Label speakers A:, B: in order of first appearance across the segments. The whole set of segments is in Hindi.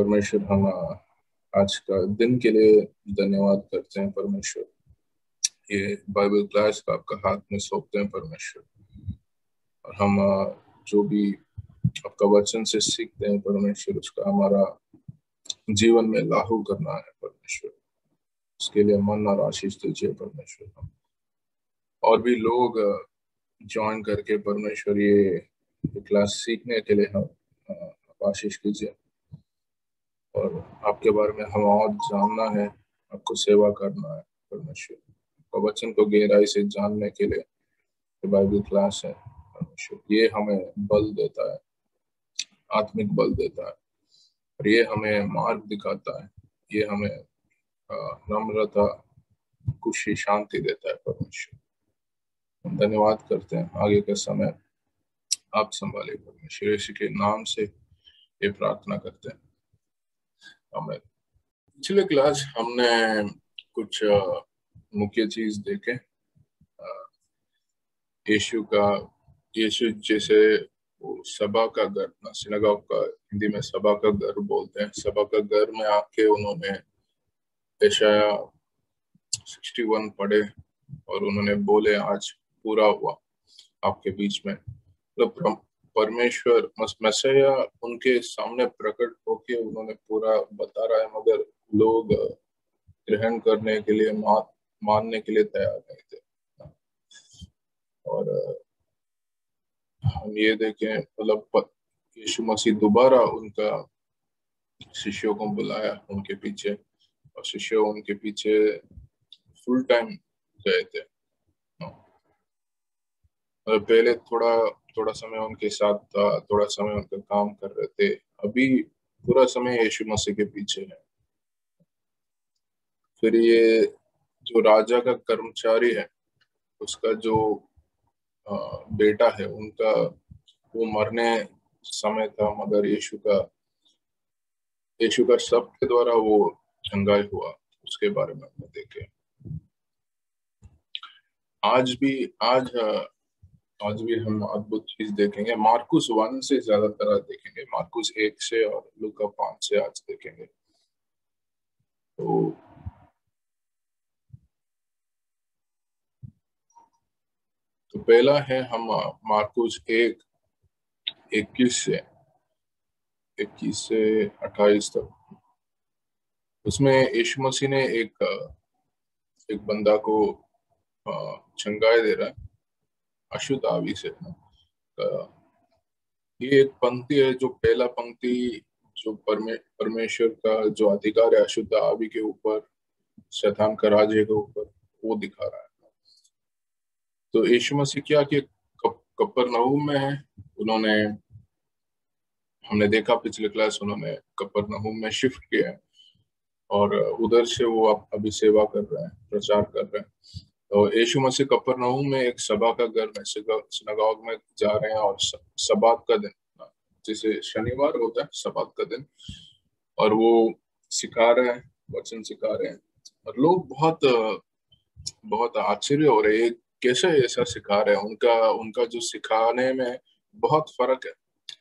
A: परमेश्वर हम आज का दिन के लिए धन्यवाद करते हैं परमेश्वर। ये बाइबल क्लास का आपका हाथ में सौंपते हैं परमेश्वर। और हम जो भी आपका वचन से सीखते हैं परमेश्वर, उसका हमारा जीवन में लागू करना है परमेश्वर। उसके लिए मन और आशीष दीजिए परमेश्वर। और भी लोग ज्वाइन करके परमेश्वर ये क्लास सीखने के लिए हम आशीष कीजिए। और आपके बारे में हम और जानना है, आपको सेवा करना है, परमेश्वर। वचन को गहराई से जानने के लिए बाइबल क्लास है, परमेश्वर। ये हमें बल देता है, आत्मिक बल देता है, और ये हमें मार्ग दिखाता है। ये हमें नम्रता, खुशी, शांति देता है, परमेश्वर। धन्यवाद करते हैं आगे का समय। आप संभाले परमेश्वर के नाम से ये प्रार्थना करते हैं। हमें पिछले क्लास हमने कुछ मुख्य चीज़ देखे। यीशु का, यीशु जैसे सभा का घर, ना का, हिंदी में सभा का घर बोलते हैं। सभा का घर में आके उन्होंने ऐशाया 61 पढ़े और उन्होंने बोले, आज पूरा हुआ आपके बीच में। मतलब परमेश्वर मसैया उनके सामने प्रकट होके उन्होंने पूरा बता रहा है, मगर लोग ग्रहण करने के लिए मानने के लिए तैयार नहीं थे। और हम ये देखें मतलब यीशु मसीह दोबारा उनका शिष्यों को बुलाया उनके पीछे, और शिष्य उनके पीछे फुल टाइम गए थे। पहले थोड़ा थोड़ा समय उनके साथ था, थोड़ा समय उनका काम कर रहे थे। अभी पूरा समय यीशु मसीह के पीछे है। फिर ये जो राजा का कर्मचारी है, उसका जो बेटा है, उनका वो मरने समय था, मगर यीशु का यीशु का सब के द्वारा वो चंगाई हुआ, उसके बारे में हमने देखे। आज भी, आज आज भी हम अद्भुत चीज़ देखेंगे। मार्कुस वन से ज़्यादातर आज देखेंगे। मार्कुस एक से और लुका पाँच से आज देखेंगे। तो तो पहला है हम मार्कुस एक, इक्कीस से इक्कीस से अट्ठाईस तक। उसमें यीशु मसीह ने एक एक बंदा को चंगाई दे रहा है। अशुद्ध आवी से ये एक पंक्ति है, जो पहला पंक्ति, जो परमे, परमेश्वर का जो अधिकार है, अशुद्ध आवी के ऊपर, शैतान का राज्य के ऊपर, वो दिखा रहा है। तो यीशु मसीह क्या कि कपर नहूम में है, उन्होंने, हमने देखा पिछले क्लास, उन्होंने कपर नहूम में शिफ्ट किया है, और उधर से वो अभी सेवा कर रहे हैं, प्रचार कर रहे हैं। तो यीशु मसीह कपरनहूम में, एक सभा का घर में में जा रहे हैं और सबात का दिन, जैसे शनिवार होता है, सबात का दिन। और वो सिखा रहे हैं, वचन सिखा रहे हैं। और लोग बहुत बहुत आश्चर्य हो रहे हैं कैसे ऐसा सिखा रहे हैं? उनका उनका जो सिखाने में बहुत फ़र्क है।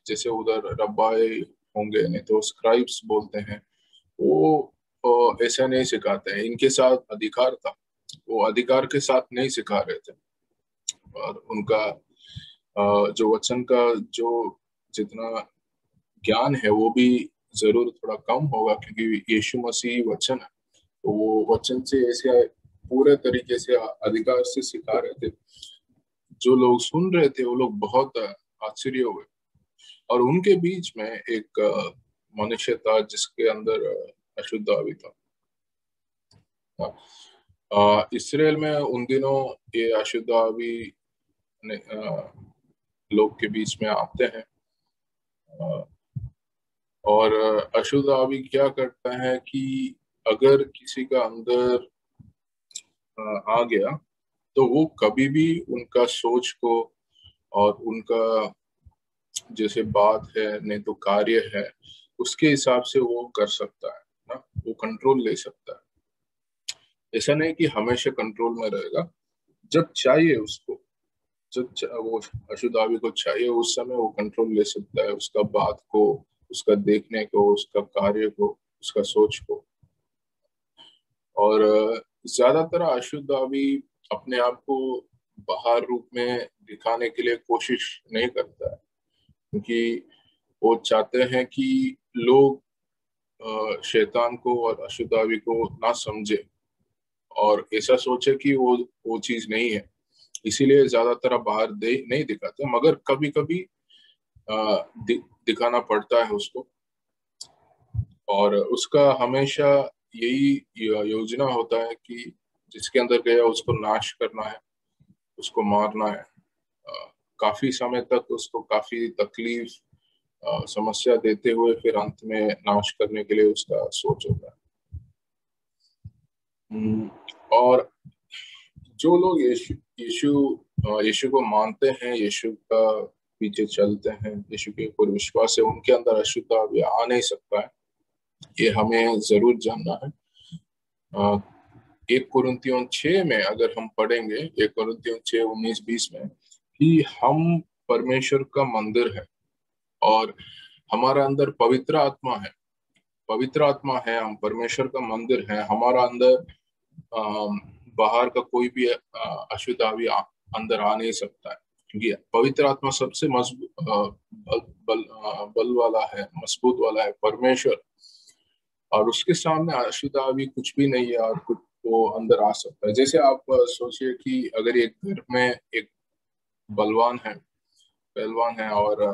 A: जैसे उधर रब्बाई होंगे, नहीं तो स्क्राइब्स बोलते हैं, वो ऐसा नहीं सिखाते हैं। इनके साथ अधिकार था। वो अधिकार के साथ नहीं सिखा रहे थे। और उनका जो वचन का जो जितना ज्ञान है, वो भी ज़रूर थोड़ा कम होगा, क्योंकि यीशु मसीह वचन है। तो वो वचन से ऐसे पूरे तरीके से अधिकार से सिखा रहे थे। जो लोग सुन रहे थे, वो लोग बहुत आश्चर्य हुए। और उनके बीच में एक मनुष्य था, जिसके अंदर अशुद्ध आवी था। इसराइल में उन दिनों ये अशुद्धावी लोग के बीच में आते हैं। और अशुद्ध आवी क्या करता है कि अगर किसी का अंदर, आ गया तो वो कभी भी उनका सोच को और उनका जैसे बात है, नहीं तो कार्य है, उसके हिसाब से वो कर सकता है, ना? वो कंट्रोल ले सकता है। ऐसा नहीं कि हमेशा कंट्रोल में रहेगा। जब चाहिए उसको, जब वो अशुद्धावी को चाहिए, उस समय वो कंट्रोल ले सकता है उसका बात को, उसका देखने को, उसका कार्य को, उसका सोच को। और, ज़्यादातर अशुद्ध अभी अपने आप को बाहर रूप में दिखाने के लिए कोशिश नहीं करता है। क्योंकि वो चाहते हैं कि लोग शैतान को और अशुद्धावी को ना समझे। और ऐसा सोचे कि वो वो चीज़ नहीं है। इसीलिए ज़्यादातर बाहर दे नहीं दिखाते। मगर कभी कभी दि, दिखाना पड़ता है उसको। और उसका हमेशा यही योजना होता है कि जिसके अंदर गया उसको नाश करना है उसको मारना है। काफ़ी समय तक उसको काफ़ी तकलीफ़ समस्या देते हुए फिर अंत में नाश करने के लिए उसका सोच होता है। और जो लोग यीशु यीशु यीशु को मानते हैं, यीशु का पीछे चलते हैं, यीशु के ऊपर विश्वास है, उनके अंदर अशुद्ध अभी आ नहीं सकता है, ये हमें ज़रूर जानना है। एक कुरंतियों छ में अगर हम पढ़ेंगे, एक कुरंतियों छ उन्नीस, बीस में, कि हम परमेश्वर का मंदिर है और हमारा अंदर पवित्र आत्मा है, पवित्र आत्मा है, हम परमेश्वर का मंदिर है, हमारा अंदर बाहर का कोई भी अशुद्ध आवी अंदर आ नहीं सकता है। क्योंकि पवित्र आत्मा सबसे मज़बूत बल, बल, बल वाला है मज़बूत वाला है परमेश्वर। और उसके सामने अशुद्ध आवी कुछ भी नहीं है और कुछ वो अंदर आ सकता है। जैसे आप सोचिए कि अगर एक घर में एक बलवान है पहलवान है और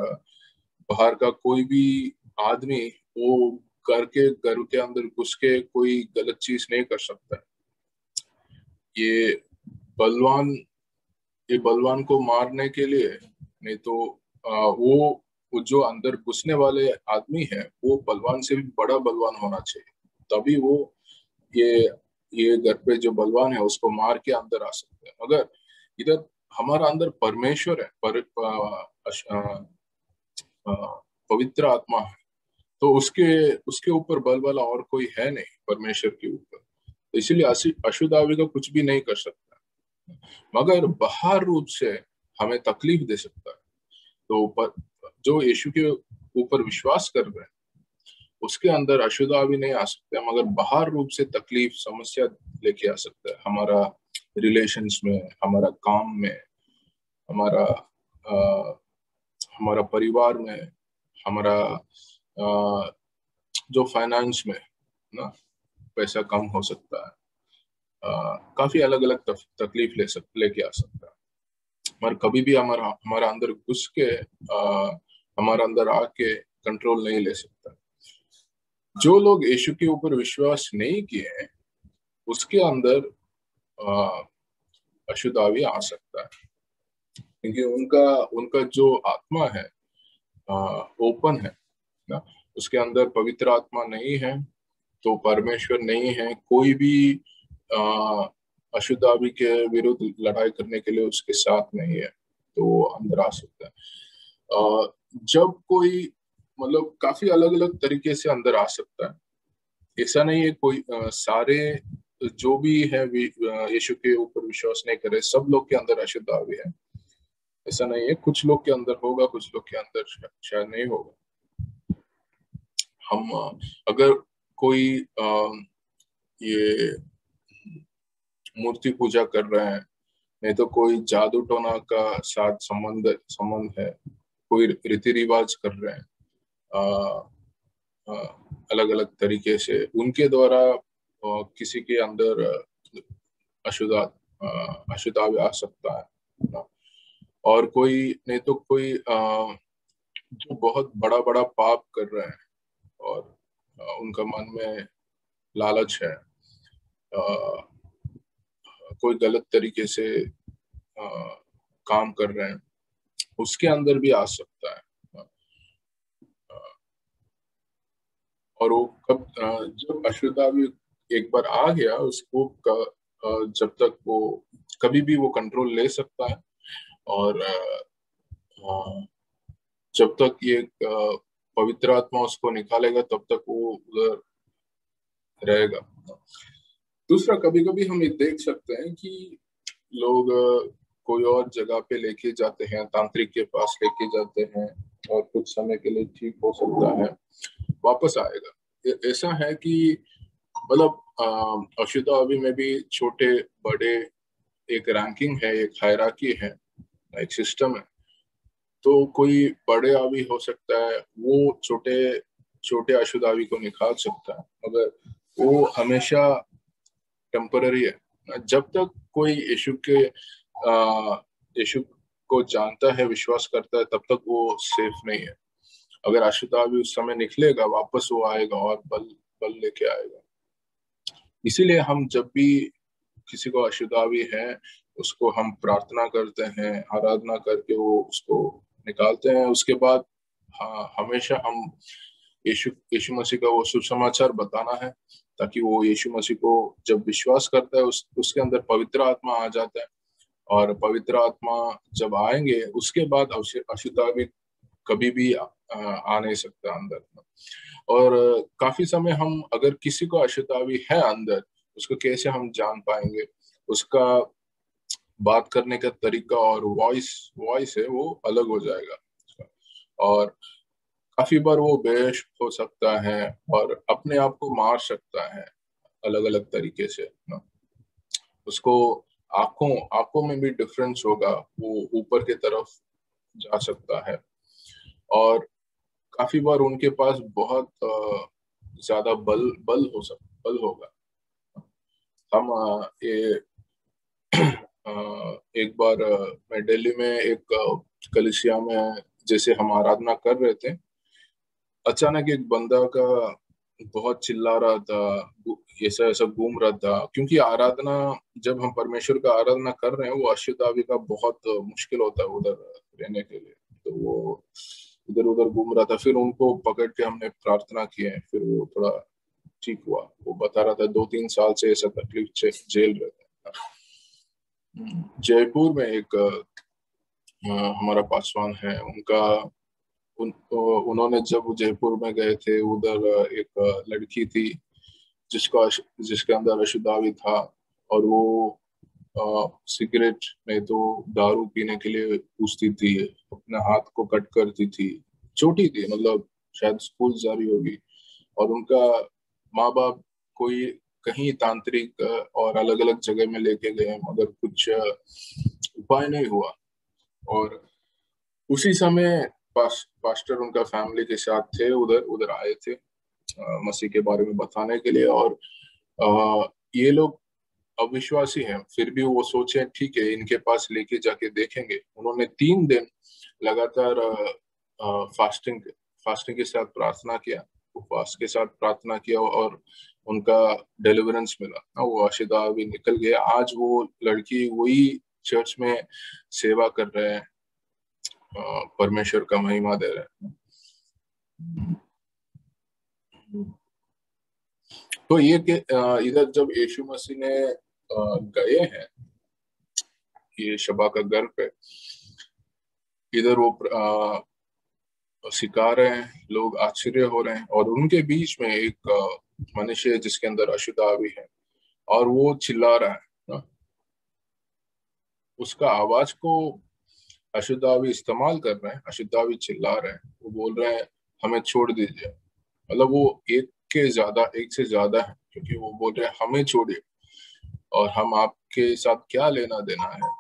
A: बाहर का कोई भी आदमी वो घर के घर के अंदर घुस के कोई गलत चीज़ नहीं कर सकता ये बलवान ये बलवान को मारने के लिए नहीं तो आ, वो जो अंदर घुसने वाले आदमी है वो बलवान से भी बड़ा बलवान होना चाहिए। तभी वो ये ये घर पे जो बलवान है उसको मार के अंदर आ सकते हैं। मगर इधर हमारा अंदर परमेश्वर है पर, पवित्र आत्मा है तो उसके उसके ऊपर बल वाला और कोई है नहीं परमेश्वर के ऊपर। तो इसलिए अशुद्धावी का कुछ भी नहीं कर सकता। मगर बाहर रूप से हमें तकलीफ़ दे सकता है। तो पर, जो यीशु के ऊपर विश्वास कर रहे हैं उसके अंदर अशुद्धा भी नहीं आ सकते मगर बाहर रूप से तकलीफ़ समस्या लेके आ सकता है। हमारा रिलेशंस में हमारा काम में हमारा आ, हमारा परिवार में हमारा आ, जो फाइनेंस में ना पैसा कम हो सकता है। आ, काफ़ी अलग अलग तकलीफ़ ले सक लेके आ सकता है। मगर कभी भी हमारा हमारा अंदर घुस के हमारा अंदर आके कंट्रोल नहीं ले सकता। जो लोग यीशु के ऊपर विश्वास नहीं किए उसके अंदर अशुद्धावी आ सकता है। क्योंकि उनका उनका जो आत्मा है ओपन है ना? उसके अंदर पवित्र आत्मा नहीं है तो परमेश्वर नहीं है। कोई भी अशुद्धावी के विरुद्ध लड़ाई करने के लिए उसके साथ नहीं है। तो अंदर आ सकता है। जब कोई मतलब काफ़ी अलग अलग तरीके से अंदर आ सकता है। ऐसा नहीं है कोई आ, सारे जो भी है यीशु के ऊपर विश्वास नहीं करे सब लोग के अंदर अशुद्ध आवे है। ऐसा नहीं है कुछ लोग के अंदर होगा कुछ लोग के अंदर शायद नहीं होगा। हम अगर कोई आ, ये मूर्ति पूजा कर रहे हैं नहीं तो कोई जादू टोना का साथ संबंध संबंध है कोई रीति रिवाज कर रहे हैं आ, आ, अलग अलग तरीके से उनके द्वारा किसी के अंदर अशुदा अशुदा भी आ सकता है और कोई नहीं तो कोई आ, जो बहुत बड़ा बड़ा पाप कर रहे हैं और उनका मन में लालच है। कोई गलत तरीके से काम कर रहे हैं, उसके अंदर भी आ सकता है। और वो कब जब अश्वता भी एक बार आ गया उसको जब तक वो कभी भी वो कंट्रोल ले सकता है। और जब तक ये पवित्र आत्मा उसको निकालेगा, तब तक वो उधर रहेगा। दूसरा कभी कभी हम ये देख सकते हैं कि लोग कोई और जगह पे लेके जाते हैं, तांत्रिक के पास लेके जाते हैं और कुछ समय के लिए ठीक हो सकता है, वापस आएगा। ऐसा है कि मतलब अशुद्धा अभी में भी छोटे, बड़े एक रैंकिंग है, एक हायराकी है, एक सिस्टम है। तो कोई बड़े आवी हो सकता है, वो छोटे छोटे अशुद्धावी को निकाल सकता। है मगर वो हमेशा टेम्पररी है। जब तक कोई यशु के यशु को जानता है, विश्वास करता है, तब तक वो सेफ़ नहीं है। अगर अशुद्धावी उस समय निकलेगा, वापस वो आएगा और बल बल लेके आएगा। इसीलिए हम जब भी किसी को अशुद्धावी है, उसको हम प्रार्थना करते हैं, आराधना करके वो उसको निकालते हैं उसके बाद हाँ हमेशा हम यीशु यीशु मसीह का वो सुसमाचार बताना है ताकि वो यीशु मसीह को जब विश्वास करता है उस उसके अंदर पवित्र आत्मा आ जाता है। और पवित्र आत्मा जब आएँगे उसके बाद अशुद्धावी कभी भी आ, आ नहीं सकता अंदर। और काफ़ी समय हम अगर किसी को अशुद्धावी है अंदर उसको कैसे हम जान पाएँगे? उसका बात करने का तरीका और वॉइस वॉइस है वो अलग हो जाएगा। और काफ़ी बार वो बेश हो सकता है और अपने आप को मार सकता है अलग अलग तरीके से, ना। उसको आँखों आँखों में भी डिफरेंस होगा, वो ऊपर की तरफ़ जा सकता है। और काफ़ी बार उनके पास बहुत ज़्यादा बल बल हो सक, बल होगा। हम ये एक बार मैं दिल्ली में एक कलिसिया में जैसे हम आराधना कर रहे थे, अचानक एक बंदा का बहुत चिल्ला रहा था ऐसा ऐसा घूम रहा था, क्योंकि आराधना, जब हम परमेश्वर का आराधना कर रहे हैं, वो अश्वतावी का बहुत मुश्किल होता है उधर रहने के लिए। तो वो इधर उधर घूम रहा था, फिर उनको पकड़ के हमने प्रार्थना किए फिर वो थोड़ा ठीक हुआ। वो बता रहा था दो तीन साल से ऐसा तकलीफ़ से जेल रहे थे। जयपुर में एक हमारा पासवान है उनका उन, उन्होंने जब जयपुर में गए थे उधर एक लड़की थी जिसका जिसके अंदर अशुद्धावी था और वो सिगरेट नहीं तो दारू पीने के लिए पूछती थी अपने हाथ को कट करती थी छोटी थी मतलब शायद स्कूल जारी होगी और उनका माँ बाप कोई कहीं तांत्रिक और अलग अलग जगह में लेके गए मगर कुछ उपाय नहीं हुआ। और उसी समय पास, पास्टर उनका फैमिली के साथ थे उधर उधर आए थे मसीह के बारे में बताने के लिए। और आ, ये लोग अविश्वासी हैं फिर भी वो सोचे ठीक है इनके पास लेके जाके देखेंगे। उन्होंने तीन दिन लगातार फास्टिंग फास्टिंग के साथ प्रार्थना किया उपवास के साथ प्रार्थना किया और उनका डिलीवरेंस मिला। ना वो आशिदा भी निकल गया। आज वो लड़की वही चर्च में सेवा कर रहे हैं। परमेश्वर का महिमा दे रहे हैं। तो ये कि इधर जब यीशु मसीह ने गए हैं, ये शबा का घर पे, इधर वो सिखा रहे हैं, लोग आश्चर्य हो रहे हैं। और उनके बीच में एक मनुष्य जिसके अंदर अशुद्धा भी है और वो चिल्ला रहा है, ना? उसका आवाज़ को अशुद्धावी इस्तेमाल कर रहे हैं अशुद्धावी चिल्ला रहे हैं, वो बोल रहे हैं, हमें छोड़ दीजिए। मतलब वो एक के ज़्यादा, एक से ज़्यादा है, क्योंकि वो बोल रहे हैं, हमें छोड़िए। और हम आपके साथ क्या लेना देना है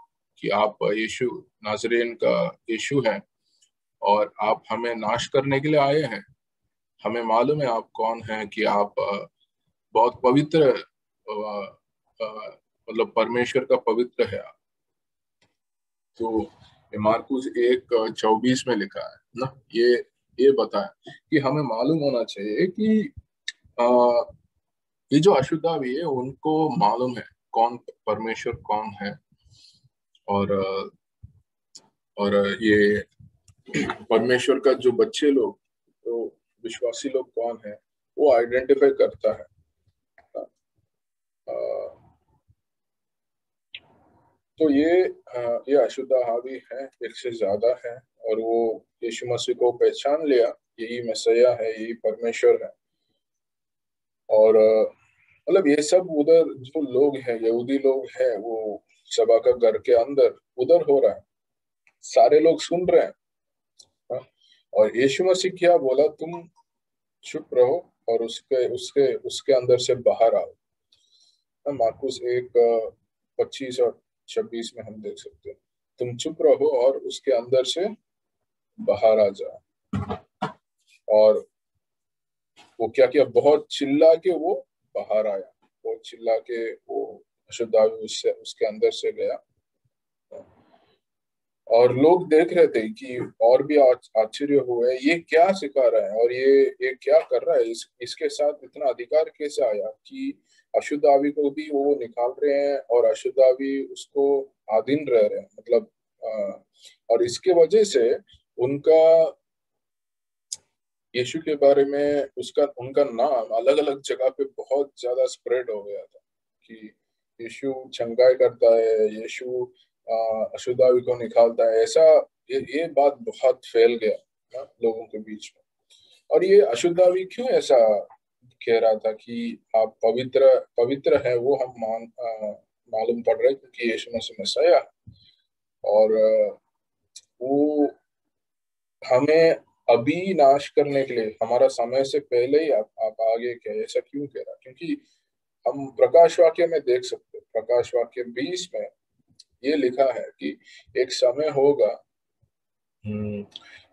A: कि आप यीशु, नाजरेन का यीशु है और आप हमें नाश करने के लिए आए हैं? हमें मालूम है आप कौन हैं कि आप बहुत पवित्र मतलब परमेश्वर का पवित्र है आप। तो मार्कुस एक चौबीस में लिखा है ना? ये ये बताया कि हमें मालूम होना चाहिए कि आ, ये जो अशुद्धा भी है उनको मालूम है कौन परमेश्वर कौन है। और और ये परमेश्वर का जो बच्चे लोग तो विश्वासी लोग कौन है, वो आइडेंटिफाई करता है। तो ये ये अशुद्धा हावी है एक से ज़्यादा है, और वो यीशु मसीह को पहचान लिया। यही मैसया है, यही परमेश्वर है। और मतलब ये सब उधर जो लोग हैं, यहूदी लोग हैं, वो सभा का घर के अंदर उधर हो रहा है। सारे लोग सुन रहे हैं। और यीशु मसीह क्या बोला, तुम चुप रहो और उसके उसके उसके अंदर से बाहर आओ। मार्कुस एक पच्चीस और छब्बीस में हम देख सकते हैं। तुम चुप रहो और उसके अंदर से बाहर आ जाओ। और वो क्या किया? बहुत चिल्ला के वो बाहर आया। बहुत चिल्ला के वो अशुद्ध उससे, उसके अंदर से गया। और लोग देख रहे थे कि और भी आश्चर्य हुए ये क्या सिखा रहा है? और ये ये क्या कर रहा है? इस, इसके साथ इतना अधिकार कैसे आया कि अशुद्ध आवी को भी वो निकाल रहे हैं और अशुद्ध आवी उसको आधीन रह रहे हैं? मतलब आ, और इसके वजह से उनका यीशु के बारे में उसका उनका नाम अलग अलग जगह पे बहुत ज़्यादा स्प्रेड हो गया था कि यीशु चंगाई करता है यीशु अशुद्धावी को निकालता है? ऐसा ये, ये बात बहुत फैल गया ना लोगों के बीच में। और ये अशुद्धावी क्यों ऐसा कह रहा था कि आप पवित्र पवित्र है वो हम मान मालूम पड़ रहे क्योंकि यीशु मसीह मसाया और वो हमें अभी नाश करने के लिए हमारा समय से पहले ही आप, आप आगे क्या ऐसा क्यों कह रहा? क्योंकि हम प्रकाश वाक्य में देख सकते प्रकाश वाक्य बीस में ये लिखा है कि एक समय होगा हम्म,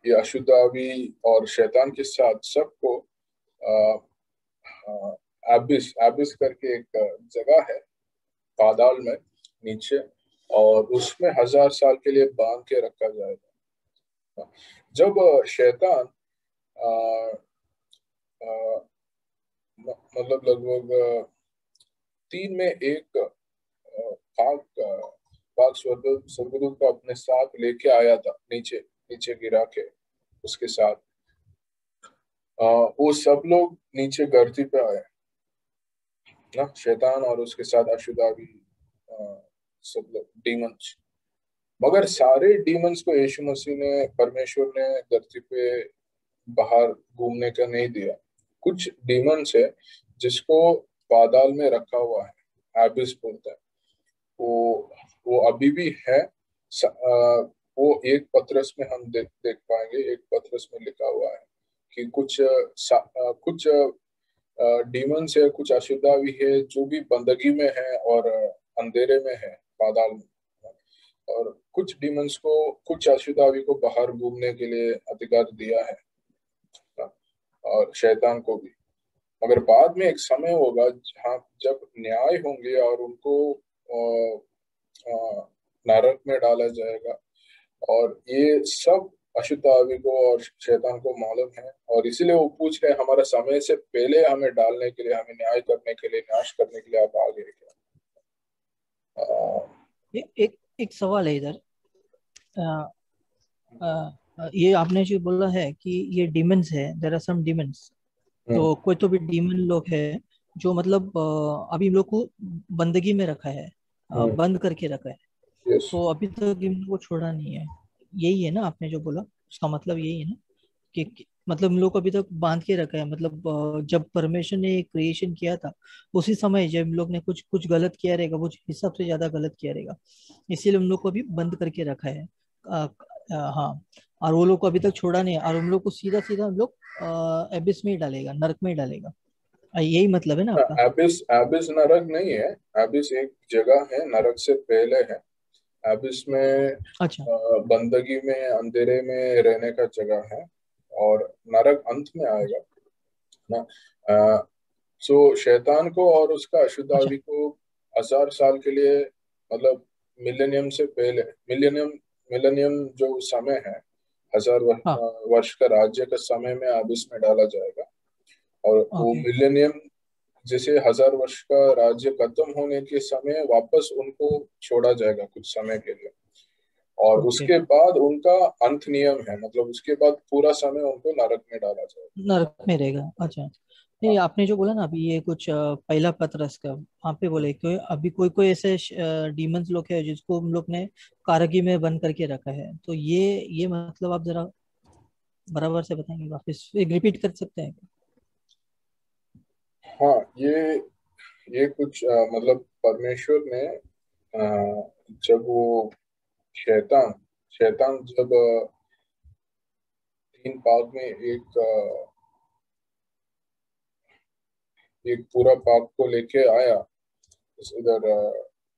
A: ये अशुद्धावी और शैतान के साथ सबको एबिस एबिस करके एक जगह है पादाल में नीचे और उसमें हज़ार साल के लिए बाँध के रखा जाएगा। जब शैतान मतलब लगभग तीन में एक भाग भाग स्वर्ग स्वर्गदूत को अपने साथ लेके आया था नीचे नीचे गिरा के उसके साथ। आ, वो सब लोग नीचे गर्ती पे आए। ना शैतान और उसके साथ अशुदा भी सब लोग डीमंस मगर सारे डीमंस को यीशु मसीह ने परमेश्वर ने धरती पे बाहर घूमने का नहीं दिया। कुछ डीमंस है जिसको पादाल में रखा हुआ है एबिस बोलता है। वो वो अभी भी है वो एक पत्रस में हम देख देख पाएँगे, एक पत्रस में लिखा हुआ है कि कुछ कुछ डीमंस है, कुछ अशुद्धा भी है, जो भी बंदगी में है और अंधेरे में है पादाल में। और कुछ डीमंस को, कुछ अशुद्धावी को बाहर घूमने के लिए अधिकार दिया है, और शैतान को भी। मगर बाद में एक समय होगा जहाँ जब न्याय होंगे और उनको नरक में डाला जाएगा। और ये सब अशुद्ध आदमी को और शैतान को मालूम है। और इसीलिए वो पूछ रहे हमारा समय से पहले हमें डालने के लिए हमें न्याय करने के लिए नाश करने के लिए आप आ गए क्या?
B: एक एक सवाल है इधर। ये आपने जो बोला है कि ये डीमंस है देर आर सम डीमंस तो कोई तो भी डीमन लोग है जो मतलब अभी लोग को बंदगी में रखा है। बंद करके रखा है। तो अभी तक इन को छोड़ा नहीं है। यही है ना आपने जो बोला उसका मतलब यही है ना कि मतलब हम लोग को अभी तक बाँध के रखा है। मतलब जब परमेश्वर ने क्रिएशन किया था उसी समय जब हम लोग ने कुछ कुछ गलत किया रहेगा कुछ हिसाब से ज़्यादा गलत किया रहेगा। इसीलिए हम लोग को अभी बंद करके रखा है। आ, आ, हाँ और वो लोग को अभी तक छोड़ा नहीं है। और हम लोग को सीधा सीधा हम लोग एबिस में ही डालेगा नरक में ही डालेगा। यही मतलब है ना
A: आपका? एबिस एबिस नरक नहीं है। एबिस एक जगह है नरक से पहले है। एबिस में अच्छा। बंदगी में अंधेरे में रहने का जगह है और नरक अंत में आएगा ना? आ, सो शैतान को और उसका अशुद्धावी अच्छा। को हज़ार साल के लिए मतलब मिलेनियम से पहले मिलेनियम मिलेनियम जो समय है हज़ार हाँ. वर्ष का राज्य का समय में आबिस में डाला जाएगा। और वो मिलेनियम जैसे हज़ार वर्ष का राज्य खत्म होने के समय वापस उनको छोड़ा जाएगा कुछ समय के लिए। और okay. उसके बाद उनका अंत नियम है मतलब उसके बाद पूरा समय उनको नरक में डाला जाएगा।
B: नरक में रहेगा अच्छा। नहीं हाँ। आपने जो बोला ना अभी ये कुछ पहला पत्र का वहाँ पे बोले कि अभी कोई कोई ऐसे डीमंस लोग है जिसको हम लोग ने कारगी में बंद करके रखा है। तो ये ये मतलब आप जरा बराबर से बताएँगे वापस एक रिपीट कर सकते हैं
A: हाँ ये ये कुछ आ, मतलब परमेश्वर ने आ, जब वो शैतान शैतान जब तीन पाप में एक एक पूरा पाप को लेके आया इधर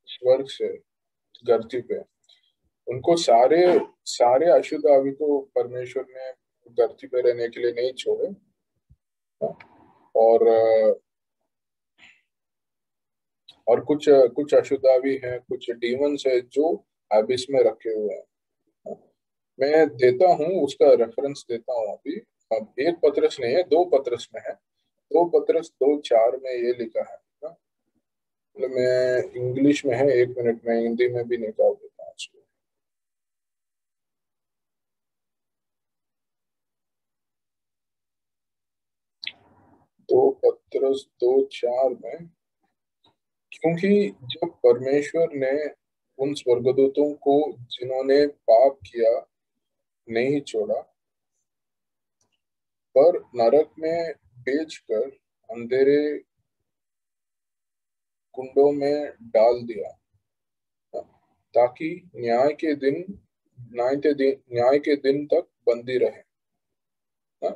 A: स्वर्ग से धरती पे उनको सारे सारे अशुद्ध आदि को परमेश्वर ने धरती पे रहने के लिए नहीं छोड़े और और कुछ कुछ अशुद्धावी हैं, कुछ डीमंस है जो एबिस में रखे हुए हैं। मैं देता हूँ, उसका रेफरेंस देता हूँ अभी। अब एक पत्रस नहीं है, दो पत्रस में है। दो पत्रस दो चार में ये लिखा है मतलब मैं इंग्लिश में है, एक मिनट, में हिंदी में भी निकाल देता हूँ उसको दो पत्रस दो चार में क्योंकि जब परमेश्वर ने उन स्वर्गदूतों को, जिन्होंने पाप किया, नहीं छोड़ा, पर नरक में बेचकर अंधेरे कुंडों में डाल दिया, ताकि न्याय के दिन, न्याय के दिन, न्याय के दिन तक बंदी रहे।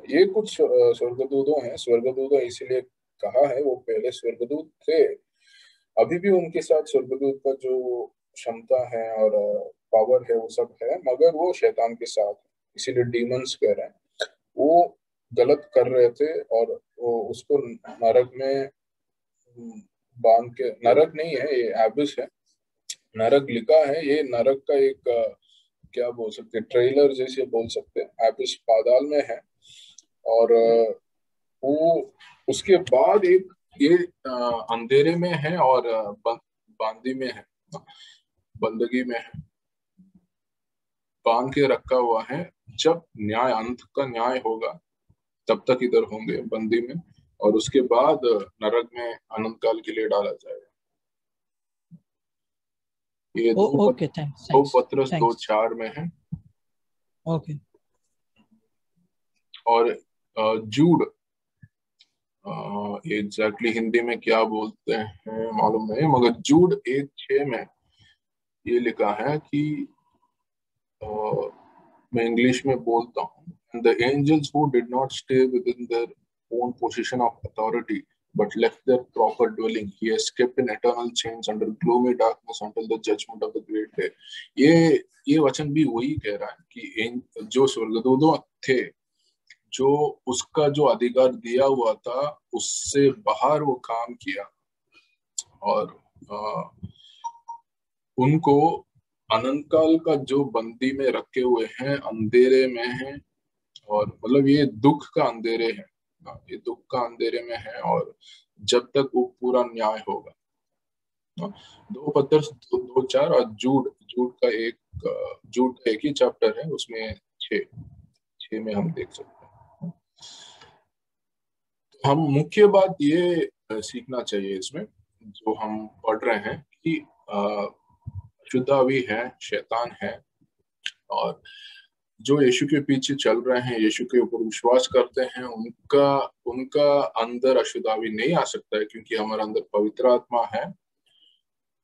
A: ये कुछ स्वर्गदूतों हैं, स्वर्गदूतों इसीलिए कहा है, वो पहले स्वर्गदूत थे। अभी भी उनके साथ स्वर्गदूत का जो क्षमता है और पावर है, वो सब है, मगर वो शैतान के साथ इसीलिए डीमंस कह रहे हैं। वो गलत कर रहे थे और वो उसको नरक में बाँध के, नरक नहीं है, ये एबिस है। नरक लिखा है, ये नरक का एक क्या बोल सकते ट्रेलर जैसे बोल सकते हैं। एबिस पादाल में है। और वो, उसके बाद एक ये अंधेरे में है और बांदी में है बंदगी में है। बाँध के रखा हुआ है। जब न्याय अंत का न्याय होगा तब तक इधर होंगे बंदी में और उसके बाद नरक में अनंत काल के लिए डाला जाएगा। ये ओ, दो
B: ओके
A: दो पत्र दो चार में है।
B: ओके।
A: और जूड एग्जैक्टली हिंदी में क्या बोलते हैं मालूम नहीं मगर जूड एक छ में ये लिखा है कि uh, मैं इंग्लिश में बोलता हूँ the angels who did not stay within their own position of authority but left their proper dwelling he escaped in eternal chains under gloomy darkness until the judgment of the great day ये ये वचन भी वही कह रहा है कि जो स्वर्गदूतों थे जो उसका जो अधिकार दिया हुआ था उससे बाहर वो काम किया। और आ, उनको अनंतकाल का जो बंदी में रखे हुए हैं अंधेरे में हैं और मतलब ये दुख का अंधेरे है। हाँ, ये दुख का अंधेरे में है और जब तक वो पूरा न्याय होगा। हाँ, दो पत्थर दो, दो चार और जूड जूड का एक जूड का एक ही चैप्टर है उसमें छ छ में हम देख सकते हम मुख्य बात ये सीखना चाहिए इसमें, जो हम पढ़ रहे हैं कि शुद्धावी है, शैतान है, और जो यीशु के पीछे चल रहे हैं, यीशु के ऊपर विश्वास करते हैं, उनका उनका अंदर अशुद्धावी नहीं आ सकता है, क्योंकि हमारे अंदर पवित्र आत्मा है,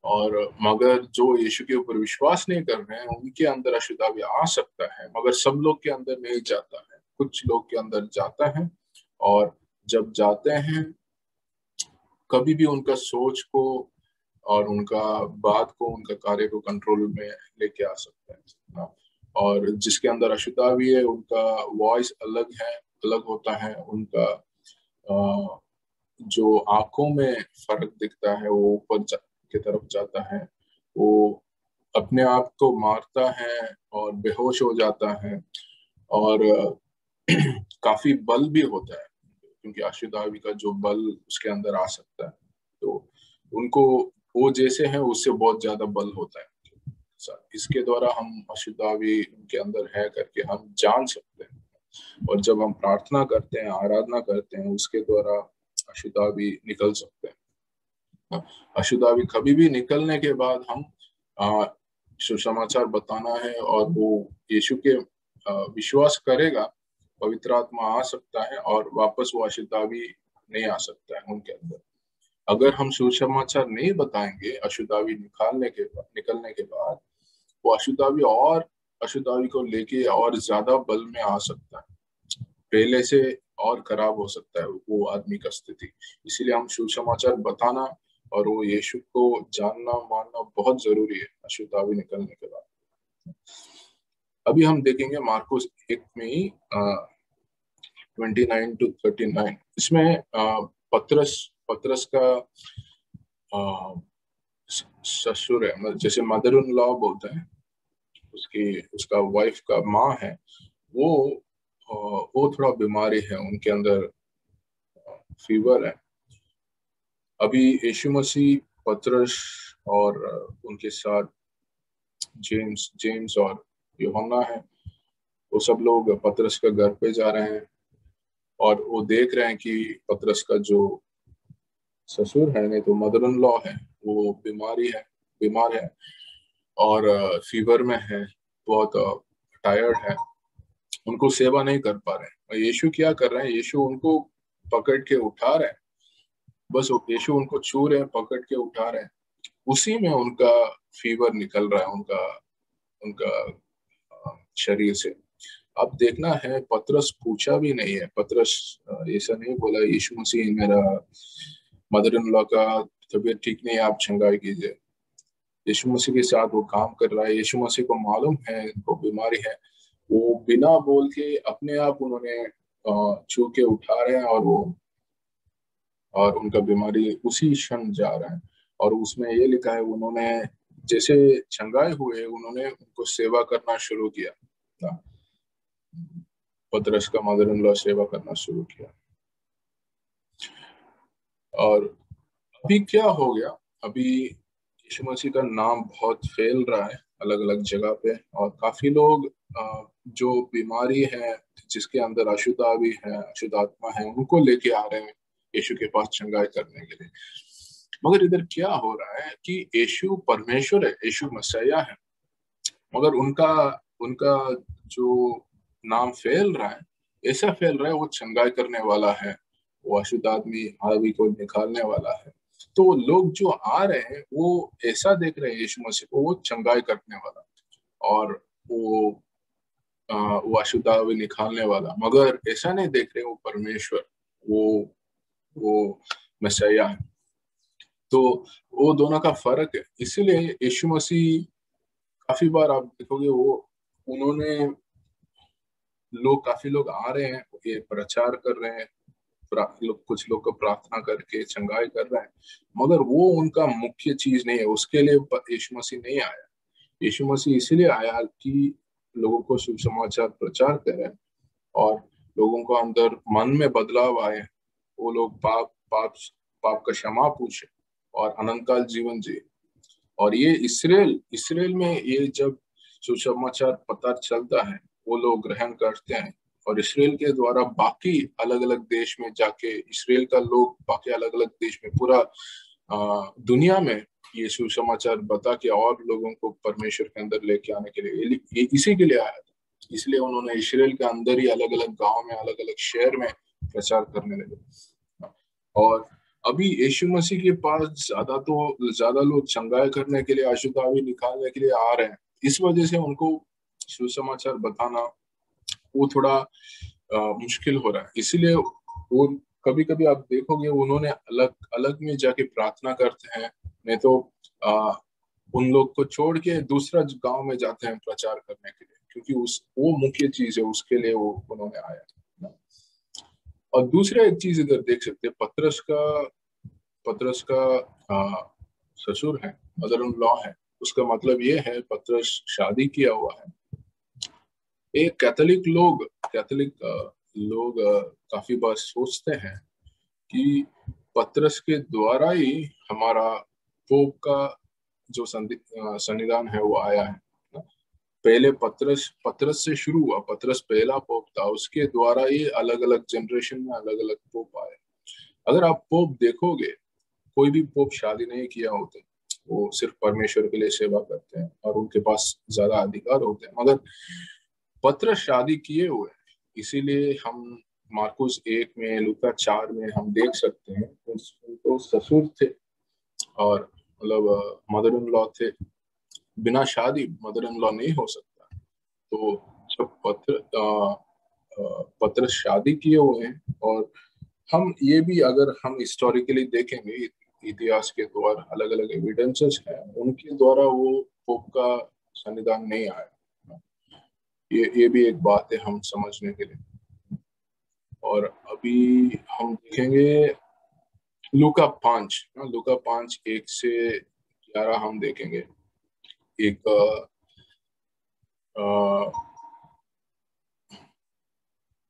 A: और मगर जो यीशु के ऊपर विश्वास नहीं कर रहे हैं, उनके अंदर अशुद्धावी आ सकता है, मगर सब लोग के अंदर नहीं जाता है। कुछ लोग के अंदर जाता है और जब जाते हैं, कभी भी उनका सोच को और उनका बात को, उनका कार्य को कंट्रोल में लेके आ सकते हैं और जिसके अंदर अशुद्धा भी है, उनका वॉइस अलग है, अलग होता है, उनका जो आँखों में फ़र्क दिखता है, वो ऊपर की तरफ़ जाता है, वो अपने आप को मारता है और बेहोश हो जाता है। और काफ़ी बल भी होता है, क्योंकि आशिदावी का जो बल उसके अंदर आ सकता है तो उनको वो जैसे हैं, उससे बहुत ज़्यादा बल होता है। इसके द्वारा हम अशुद्धावी उनके अंदर है करके हम जान सकते हैं। और जब हम प्रार्थना करते हैं, आराधना करते हैं, उसके द्वारा अशुद्धावी निकल सकते हैं। अशुद्धावी कभी भी निकलने के बाद हम सुसमाचार बताना है और वो यीशु के विश्वास करेगा पवित्र आत्मा आ सकता है और वापस वो अशुद्धावी नहीं आ सकता है उनके अंदर। अगर हम सुसमाचार नहीं बताएँगे अशुद्धावी निकालने के निकलने के बाद, वो अशुद्धावी और अशुद्धावी को लेके और ज़्यादा बल में आ सकता है। पहले से और खराब हो सकता है वो आदमी का स्थिति। इसीलिए हम सुसमाचार बताना और वो यीशु को जानना, मानना बहुत ज़रूरी है, अशुद्ध आवी निकलने के बाद। अभी हम देखेंगे मार्कोस एक में ही twenty nine to thirty nine इसमें पत्रस पत्रस का ससुर है मतलब जैसे मदर इन लॉ बोलते हैं, उसकी, उसका वाइफ का माँ है, वो वो थोड़ा बीमारी है, उनके अंदर फीवर है। अभी यीशु मसीह, पत्रस और उनके साथ, जेम्स जेम्स और योहन्ना है। वो सब लोग पतरस का घर पे जा रहे हैं और वो देख रहे हैं कि पत्रस का जो ससुर है, नहीं तो मदर इन लॉ है, वो बीमारी है, बीमार है और फीवर में है, बहुत टायर्ड है। उनको सेवा नहीं कर पा रहे हैं। यीशु क्या कर रहे हैं? यीशु उनको पकड़ के उठा रहे हैं। बस यीशु उनको छू रहे हैं, पकड़ के उठा रहे हैं। उसी में उनका फीवर निकल रहा है, उनका उनका शरीर से। अब देखना है, पत्रस पूछा भी नहीं है। पत्रस ऐसा नहीं बोला, यीशु मसीह मेरा मदर इन लॉ का तबीयत ठीक नहीं आप छंगाई कीजिए। यीशु मसीह के साथ वो काम कर रहा है। यीशु मसीह को मालूम है वो बीमारी है। वो बिना बोल के अपने आप उन्होंने छू के उठा रहे हैं और वो, और उनका बीमारी उसी क्षण जा रहा है। और उसमें ये लिखा है, उन्होंने जैसे छंगाए हुए, उन्होंने उनको सेवा करना शुरू किया। पत्रस का मदर इन लॉ सेवा करना शुरू किया। और अभी क्या हो गया? अभी यीशु मसीह का नाम बहुत फैल रहा है अलग अलग जगह पे और काफ़ी लोग जो बीमारी है, जिसके अंदर अशुद्धा भी है अशुद्ध आत्मा है, उनको लेके आ रहे हैं यीशु के पास चंगाई करने के लिए। मगर इधर क्या हो रहा है कि यशु परमेश्वर है यशु मसैया है। मगर उनका उनका जो नाम फैल रहा है ऐसा फैल रहा है वो चंगाई करने वाला है वो अशुद्ध आदमी आदमी को निकालने वाला है। तो लोग जो आ रहे हैं वो ऐसा देख रहे हैं यीशु मसीह को वो चंगाई करने वाला और वो आ, वो अशुद्धावी निकालने वाला। मगर ऐसा नहीं देख रहे वो परमेश्वर वो वो मसैया है। तो वो दोनों का फ़र्क है। इसीलिए यीशु मसीह काफ़ी बार आप देखोगे वो, उन्होंने लोग, काफ़ी लोग आ रहे हैं, ये प्रचार कर रहे हैं लोग, कुछ लोग को प्रार्थना करके चंगाई कर रहे हैं, मगर वो उनका मुख्य चीज़ नहीं है, उसके लिए यीशु मसीह नहीं आया। यीशु मसीह इसलिए आया कि लोगों को शुभ समाचार प्रचार करें और लोगों को अंदर मन में बदलाव आए, वो लोग पाप पाप पाप का क्षमा पूछे। और अनंतकाल जीवन जिए। और ये इसराइल इसराइल में ये जब सुसमाचार पता चलता है, वो लोग ग्रहण करते हैं और इसराइल के द्वारा बाकी अलग अलग देश में जाके, इसराइल का लोग बाकी अलग अलग देश में, पूरा दुनिया में ये सुसमाचार बता के और लोगों को परमेश्वर के अंदर लेके आने के लिए, ये इसी के लिए आया था। इसलिए उन्होंने इसराइल के अंदर ही अलग अलग गाँव में अलग अलग शहर में प्रचार करने लगे। और अभी यीशु मसीह के पास ज़्यादा तो ज़्यादा लोग चंगाई करने के लिए आशुदावी निकालने के लिए आ रहे हैं। इस वजह से उनको सुसमाचार बताना वो थोड़ा आ, मुश्किल हो रहा है। इसीलिए वो कभी कभी आप देखोगे उन्होंने अलग अलग में जाके प्रार्थना करते हैं। नहीं तो आ, उन लोग को छोड़ के दूसरा गाँव में जाते हैं प्रचार करने के लिए क्योंकि उस वो मुख्य चीज़ है उसके लिए वो उन्होंने आया। और दूसरा एक चीज़ इधर देख सकते हैं पत्रस का पत्रस का ससुर है मदर इन लॉ है। उसका मतलब ये है, पत्रस शादी किया हुआ है। एक कैथोलिक लोग कैथोलिक लोग काफ़ी बार सोचते हैं कि पत्रस के द्वारा ही हमारा पोप का जो संविधान है, वो आया है पहले पत्रस पत्रस से शुरू हुआ, पत्रस पहला पोप था। उसके द्वारा ही अलग अलग जनरेशन में अलग अलग पोप आए। अगर आप पोप देखोगे कोई भी पोप शादी नहीं किया होते। वो सिर्फ़ परमेश्वर के लिए सेवा करते हैं और उनके पास ज़्यादा अधिकार होते हैं। मगर पत्र शादी किए हुए इसीलिए हम मार्कुस एक में लुका चार में हम देख सकते हैं तो ससुर थे और मतलब मदर इन लॉ थे। बिना शादी मदर इन लॉ नहीं हो सकता। तो जब पत्र आ, पत्र शादी किए हुए हैं और हम ये भी अगर हम हिस्टोरिकली देखेंगे इतिहास के द्वारा अलग अलग एविडेंसेस हैं उनके द्वारा वो पोप का संविधान नहीं आया। ये ये भी एक बात है हम समझने के लिए। और अभी हम देखेंगे लुका पाँच लुका पाँच एक से ग्यारह हम देखेंगे। एक आ,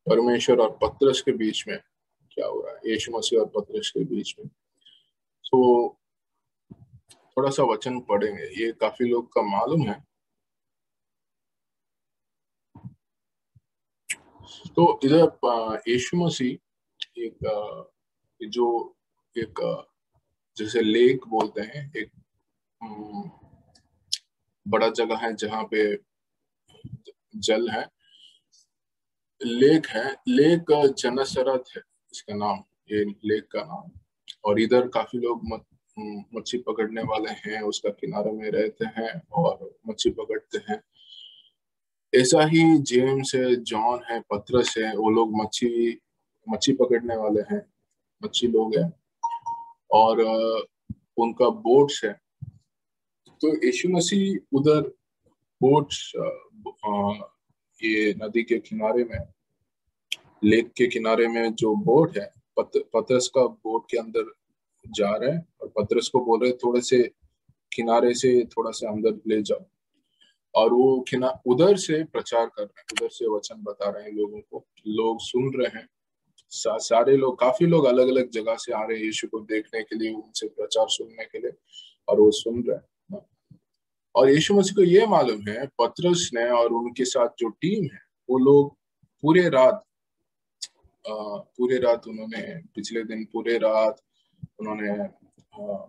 A: परमेश्वर और पत्रस के बीच में क्या हो रहा है? यीशु मसीह और पत्रस के बीच में। तो थोड़ा सा वचन पढ़ेंगे। ये काफ़ी लोग का मालूम है। तो इधर यीशु मसीह एक जो एक जैसे लेक बोलते हैं, एक बड़ा जगह है जहाँ पे जल है। लेक है। लेक जनसरत है, इसका नाम, ये लेक का नाम। और इधर काफ़ी लोग मच्छी पकड़ने वाले हैं, उसका किनारे में रहते हैं और मच्छी पकड़ते हैं। ऐसा ही जेम्स है, जॉन है, पत्रस है, वो लोग मच्छी मच्छी पकड़ने वाले हैं, मच्छी लोग हैं। और उनका बोट्स है। तो यीशु मसीह उधर बोट्स ये नदी के किनारे में, लेक के किनारे में जो बोट है पत, पतरस का बोट के अंदर जा रहे हैं और पतरस को बोल रहे थोड़े से किनारे से थोड़ा सा अंदर ले जाओ। और वो किना उधर से प्रचार कर रहे हैं उधर से वचन बता रहे हैं लोगों को। लोग सुन रहे हैं। सा, सारे लोग काफ़ी लोग अलग अलग जगह से आ रहे हैं यीशु को देखने के लिए उनसे प्रचार सुनने के लिए और वो सुन रहे हैं। और यीशु मसीह को ये मालूम है पत्रस ने और उनके साथ जो टीम है वो लोग पूरे रात पूरे रात उन्होंने, पिछले दिन पूरे रात उन्होंने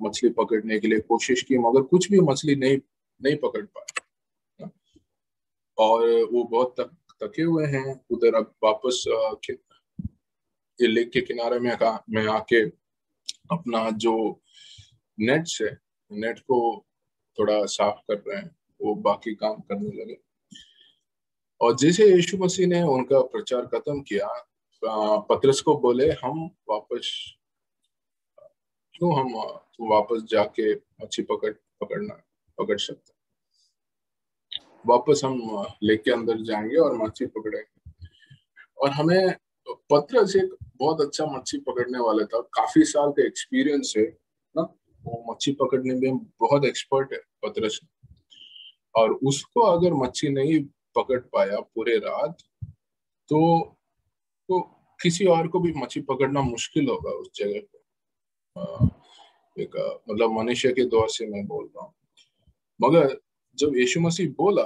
A: मछली पकड़ने के लिए कोशिश की, मगर कुछ भी मछली नहीं नहीं पकड़ पाए और वो बहुत तक, थके हुए हैं। उधर अब वापस लेक के किनारे में में आके अपना जो नेट से नेट को थोड़ा साफ़ कर रहे हैं। वो बाकी काम करने लगे। और जैसे यीशु मसीह ने उनका प्रचार खत्म किया पत्रस को बोले, हम वापस, क्यों हम वापस जाके मच्छी पकड़, पकड़ना, पकड़ सकते वापस हम लेके अंदर जाएँगे और मच्छी पकड़ेंगे। और हमें, पत्रस एक बहुत अच्छा मच्छी पकड़ने वाला था। काफ़ी साल का एक्सपीरियंस है, ना? वो मच्छी पकड़ने में बहुत एक्सपर्ट है, पत्रस और उसको अगर मच्छी नहीं पकड़ पाया पूरे रात तो तो किसी और को भी मछली पकड़ना मुश्किल होगा उस जगह पे। एक मतलब मनुष्य के दौर से मैं बोल रहा हूँ। मगर जब यीशु मसीह बोला,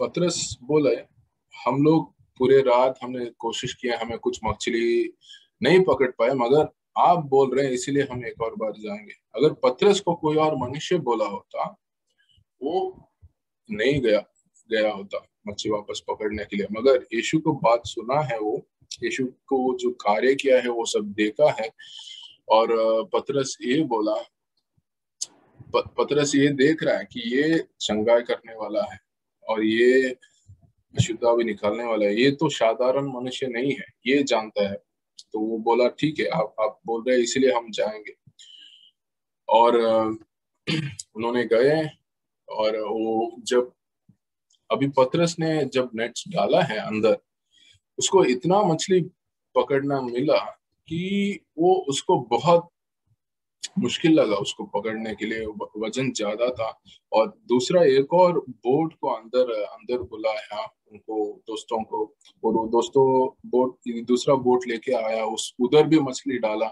A: पत्रस बोला, हम लोग पूरे रात हमने कोशिश किया, हमें कुछ मछली नहीं पकड़ पाए, मगर आप बोल रहे हैं, इसीलिए हम एक और बार जाएँगे। अगर पत्रस को कोई और मनुष्य बोला होता, वो नहीं गया गया होता मच्छी वापस पकड़ने के लिए। मगर यीशु को बात सुना है वो यीशु को जो कार्य किया है, वो सब देखा है। और पतरस ये बोला पतरस ये देख रहा है कि ये चंगाई करने वाला है और ये अशुद्धा भी निकालने वाला है। ये तो साधारण मनुष्य नहीं है, ये जानता है। तो वो बोला, ठीक है, आप आप बोल रहे हैं, इसलिए हम जाएँगे। और उन्होंने गए और वो जब, अभी पत्रस ने जब नेट्स डाला है अंदर उसको इतना मछली पकड़ना मिला कि वो उसको बहुत मुश्किल लगा उसको पकड़ने के लिए। वज़न ज़्यादा था। और दूसरा एक और बोट को अंदर अंदर बुलाया उनको, दोस्तों को। और वो दोस्तों बोट, दूसरा बोट लेके आया। उस, उधर भी मछली डाला।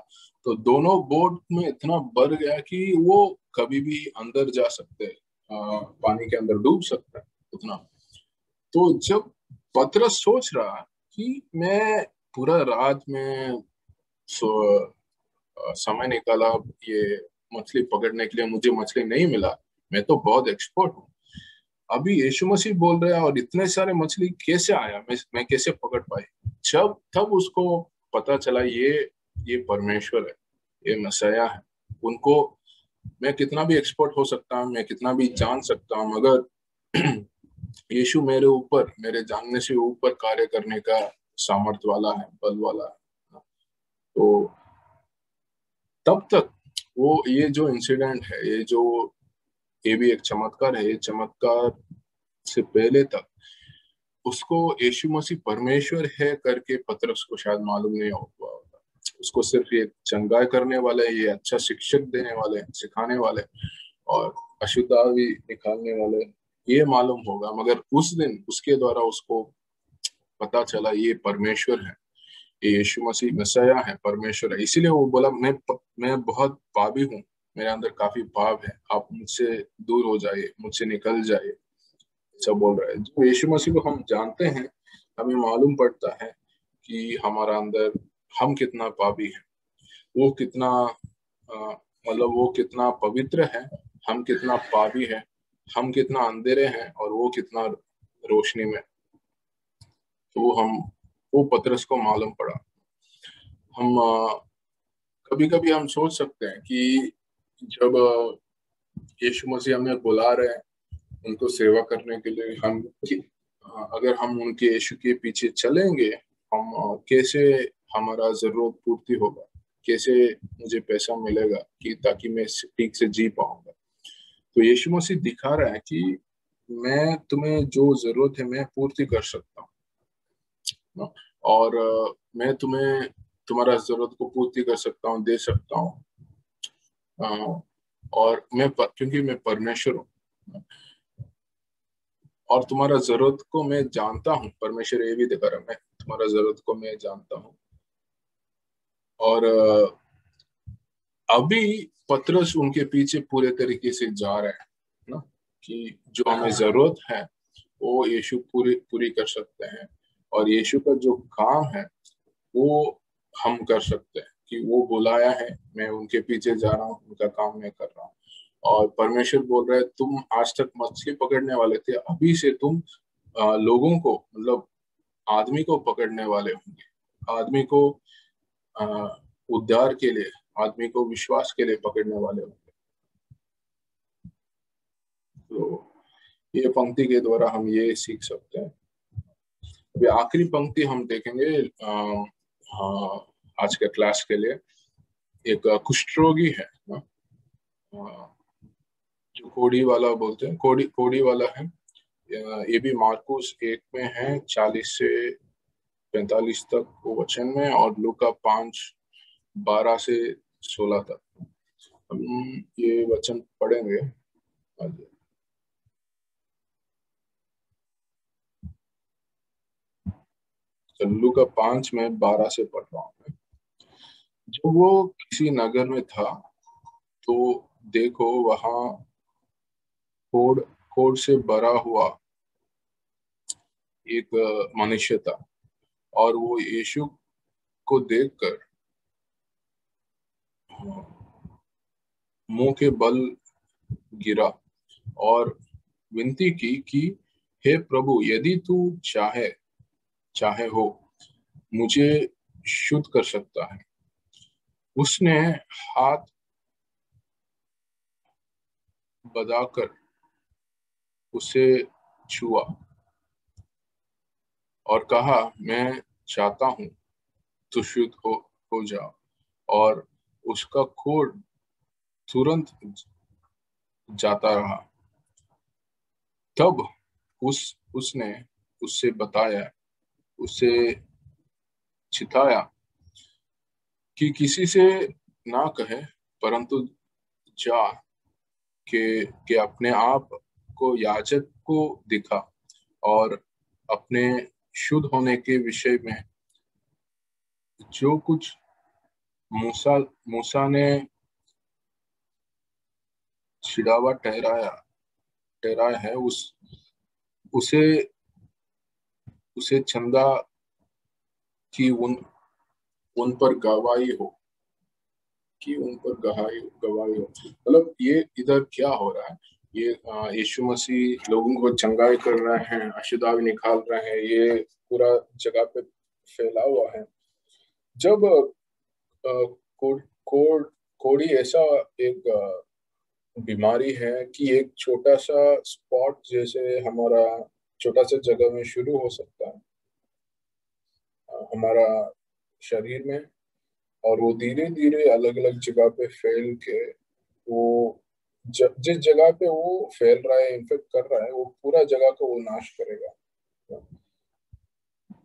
A: तो दोनों बोट में इतना बढ़ गया कि वो कभी भी अंदर जा सकते पानी के अंदर डूब सकता है। उतना। तो जब पत्र सोच रहा कि मैं पूरा रात में सो समय निकाला, ये मछली पकड़ने के लिए मुझे मछली नहीं मिला। मैं तो बहुत एक्सपर्ट हूँ। अभी यीशु मसीह बोल रहे हैं, और इतने सारे मछली कैसे आया? मैं मैं कैसे पकड़ पाई? जब, तब उसको पता चला, ये ये परमेश्वर है, ये मसया है। उनको, मैं कितना भी एक्सपर्ट हो सकता हूँ, मैं कितना भी जान सकता हूँ, मगर यीशु मेरे ऊपर, मेरे जानने से ऊपर कार्य करने का सामर्थ्य वाला है, बल वाला है। तो तब तक वो, ये जो इंसिडेंट है, ये जो, ये भी एक चमत्कार है, ये चमत्कार से पहले तक, उसको यीशु मसीह परमेश्वर है करके पत्रस को शायद मालूम नहीं हुआ होगा। उसको सिर्फ़ ये चंगाई करने वाले, ये अच्छा शिक्षक देने वाले, सिखाने वाले और अशुद्धा भी निकालने वाले ये मालूम होगा, मगर उस दिन उसके द्वारा उसको पता चला, ये परमेश्वर है, ये यीशु मसीह मसया है, परमेश्वर है। इसीलिए वो बोला, मैं मैं बहुत पापी हूँ, मेरे अंदर काफ़ी पाप है, आप मुझसे दूर हो जाइए, मुझसे निकल जाइए। ऐसा बोल रहा है। जो यीशु मसीह को हम जानते हैं, हमें मालूम पड़ता है कि हमारा अंदर हम कितना पापी है। वो कितना मतलब वो कितना पवित्र है, हम कितना पापी है। हम कितना अंधेरे हैं और वो कितना रोशनी में। तो वो हम, वो पत्रस को मालूम पड़ा। हम कभी कभी हम सोच सकते हैं कि जब यीशु मसीह हमें बुला रहे हैं, उनको सेवा करने के लिए हम अगर हम उनके यीशु के पीछे चलेंगे, हम कैसे हमारा ज़रूरत पूर्ति होगा? कैसे मुझे पैसा मिलेगा कि ताकि मैं ठीक से जी पाऊँगा? तो यीशु मसीह दिखा रहा है कि मैं तुम्हें जो ज़रूरत है, मैं पूर्ति कर सकता हूँ। और मैं तुम्हें तुम्हारा ज़रूरत को पूर्ति कर सकता हूँ, दे सकता हूँ। और मैं क्योंकि मैं परमेश्वर हूँ। और तुम्हारा ज़रूरत को मैं जानता हूँ, परमेश्वर ये भी दिखा रहा मैं तुम्हारा ज़रूरत को मैं जानता हूँ। और अभी पत्रस उनके पीछे पूरे तरीके से जा रहे हैं ना कि जो हमें ज़रूरत है वो यीशु पूरी पूरी कर सकते हैं। और यीशु का जो काम है वो हम कर सकते हैं कि वो बुलाया है मैं उनके पीछे जा रहा हूँ उनका काम मैं कर रहा हूँ। और परमेश्वर बोल रहे तुम आज तक मछली पकड़ने वाले थे अभी से तुम आ, लोगों को मतलब आदमी को पकड़ने वाले होंगे। आदमी को उद्धार के लिए आदमी को विश्वास के लिए पकड़ने वाले होंगे। तो ये पंक्ति के द्वारा हम ये सीख सकते हैं। अभी आखिरी पंक्ति हम देखेंगे आ, आ, आज के क्लास के लिए। एक कुष्ठ रोगी है ना जो कोड़ी वाला बोलते हैं कोड़ी कोड़ी वाला है। ये भी मार्कुस एक में है चालीस से पैंतालीस तक वचन में और लुका पाँच बारह से सोलह तक। हम ये वचन पढ़ेंगे। चल्लू का पाँच में बारह से पढ़ रहा हूँ जब वो किसी नगर में था तो देखो वहाँ कोड कोड से भरा हुआ एक मनुष्य था। और वो यीशु को देखकर मुँह के बल गिरा और विनती की कि, हे प्रभु, यदि तू चाहे चाहे हो, मुझे शुद्ध कर सकता है। उसने हाथ बदाकर उसे छुआ और कहा, मैं चाहता हूँ तो शुद्ध हो हो जा और उसका खोड तुरंत जाता रहा। तब उस, उसने उससे बताया, उसे चिताया कि किसी से ना कहे, परंतु जा के के अपने आप को याचक को दिखा और अपने शुद्ध होने के विषय में जो कुछ मूसा मूसा ने छिड़ावा ठहराया ठहराया है, उस, उसे उसे चंदा की उन उन पर गवाही हो, कि उन पर गवाही गवाही हो। मतलब ये इधर क्या हो रहा है? ये यीशु मसीह लोगों को चंगाई कर रहे हैं अशुद्धा भी निकाल रहे हैं, ये पूरा जगह पे फैला हुआ है। जब कोड ऐसा एक बीमारी है कि एक छोटा सा स्पॉट जैसे हमारा छोटा सा जगह में शुरू हो सकता है। हमारा शरीर में और वो धीरे धीरे अलग अलग जगह पे फैल के वो ज, जिस जगह पे वो फैल रहा है इन्फेक्ट कर रहा है वो पूरा जगह को वो नाश करेगा।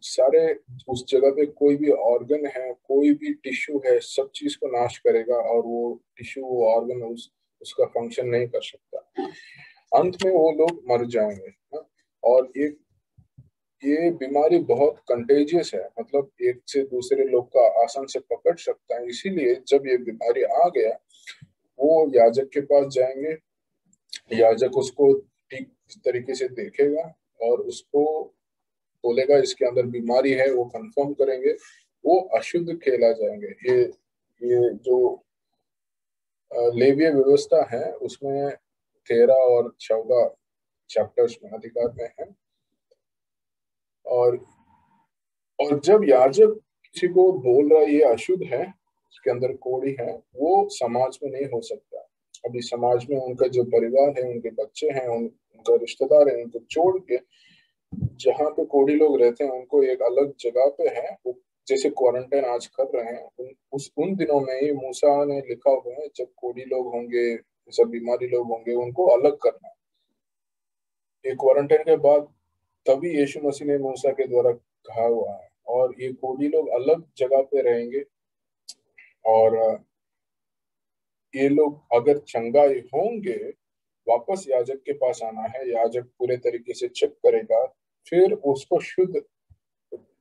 A: सारे उस जगह पे कोई भी ऑर्गन है, कोई भी टिश्यू है, सब चीज़ को नाश करेगा और वो टिश्यू वो ऑर्गन उस, उसका फ़ंक्शन नहीं कर सकता। अंत में वो लोग मर जाएँगे ना? और एक ये बीमारी बहुत कंटेजियस है मतलब एक से दूसरे लोग का आसान से पकड़ सकता है। इसीलिए जब ये बीमारी आ गया, वो याजक के पास जाएँगे। याजक उसको ठीक तरीके से देखेगा और उसको बोलेगा इसके अंदर बीमारी है वो कंफर्म करेंगे वो अशुद्ध खेला जाएँगे। ये ये जो लेवीय व्यवस्था है उसमें तेरह और चौदह चैप्टर्स में अधिकार में है। और और जब याजक किसी को बोल रहा ये अशुद्ध है उसके अंदर कोड़ी है वो समाज में नहीं हो सकता। अभी समाज में उनका जो परिवार है उनके बच्चे हैं उन, उनका रिश्तेदार है उनको छोड़ के जहाँ पे कोड़ी लोग रहते हैं उनको एक अलग जगह पे है। जैसे क्वारंटाइन आज कर रहे हैं उन, उस उन दिनों में ही मूसा ने लिखा हुआ है जब कोड़ी लोग होंगे सब बीमारी लोग होंगे उनको अलग करना ये क्वारंटाइन के बाद तभी यीशु मसीह ने मूसा के द्वारा कहा हुआ है। और ये कोडी लोग अलग जगह पे रहेंगे। और ये लोग अगर चंगाई होंगे वापस याजक के पास आना है। याजक पूरे तरीके से चेक करेगा फिर उसको शुद्ध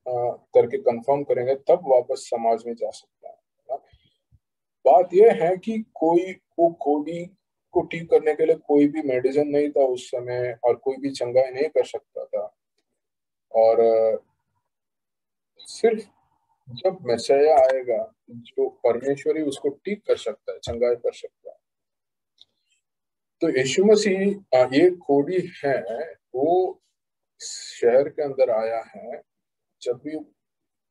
A: करके कंफर्म करेंगे, तब वापस समाज में जा सकता है। बात यह है कि कोई, वो कोडी को ठीक करने के लिए कोई भी मेडिसिन नहीं था उस समय और कोई भी चंगाई नहीं कर सकता था। और, सिर्फ़ जब मैसया आएगा, जो परमेश्वरी उसको ठीक कर सकता है, चंगाई कर सकता है। तो यीशु मसीह ये कोड़ी है, वो शहर के अंदर आया है जब भी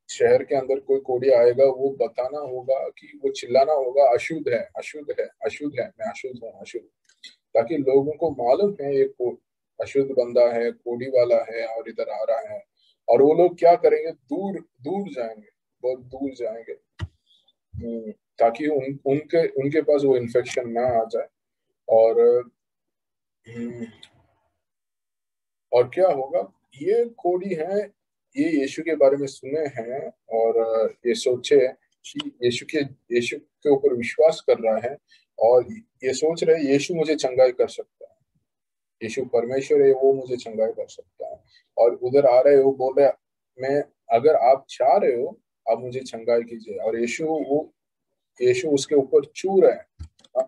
A: शहर के अंदर कोई कोड़ी आएगा वो बताना होगा कि वो चिल्लाना होगा अशुद्ध है अशुद्ध है अशुद्ध है मैं अशुद्ध हूँ अशुद्ध ताकि लोगों को मालूम है ये अशुद्ध बंदा है कोड़ी वाला है और इधर आ रहा है। और वो लोग क्या करेंगे? दूर दूर जाएँगे बहुत दूर जाएँगे। हम्म, ताकि उन उनके उनके पास वो इन्फेक्शन ना आ जाए। और हम्म, और क्या होगा? ये कोड़ी है ये यीशु के बारे में सुने हैं और ये सोचे कि यीशु के यीशु के ऊपर विश्वास कर रहा है और ये सोच रहे यीशु मुझे चंगाई कर सकता है। यीशु परमेश्वर है वो मुझे चंगाई कर सकता है। और उधर आ रहे हो बोल रहे मैं अगर आप चाह रहे हो आप मुझे चंगाई कीजिए। और यीशु वो यीशु उसके ऊपर चू रहे हैं। हाँ,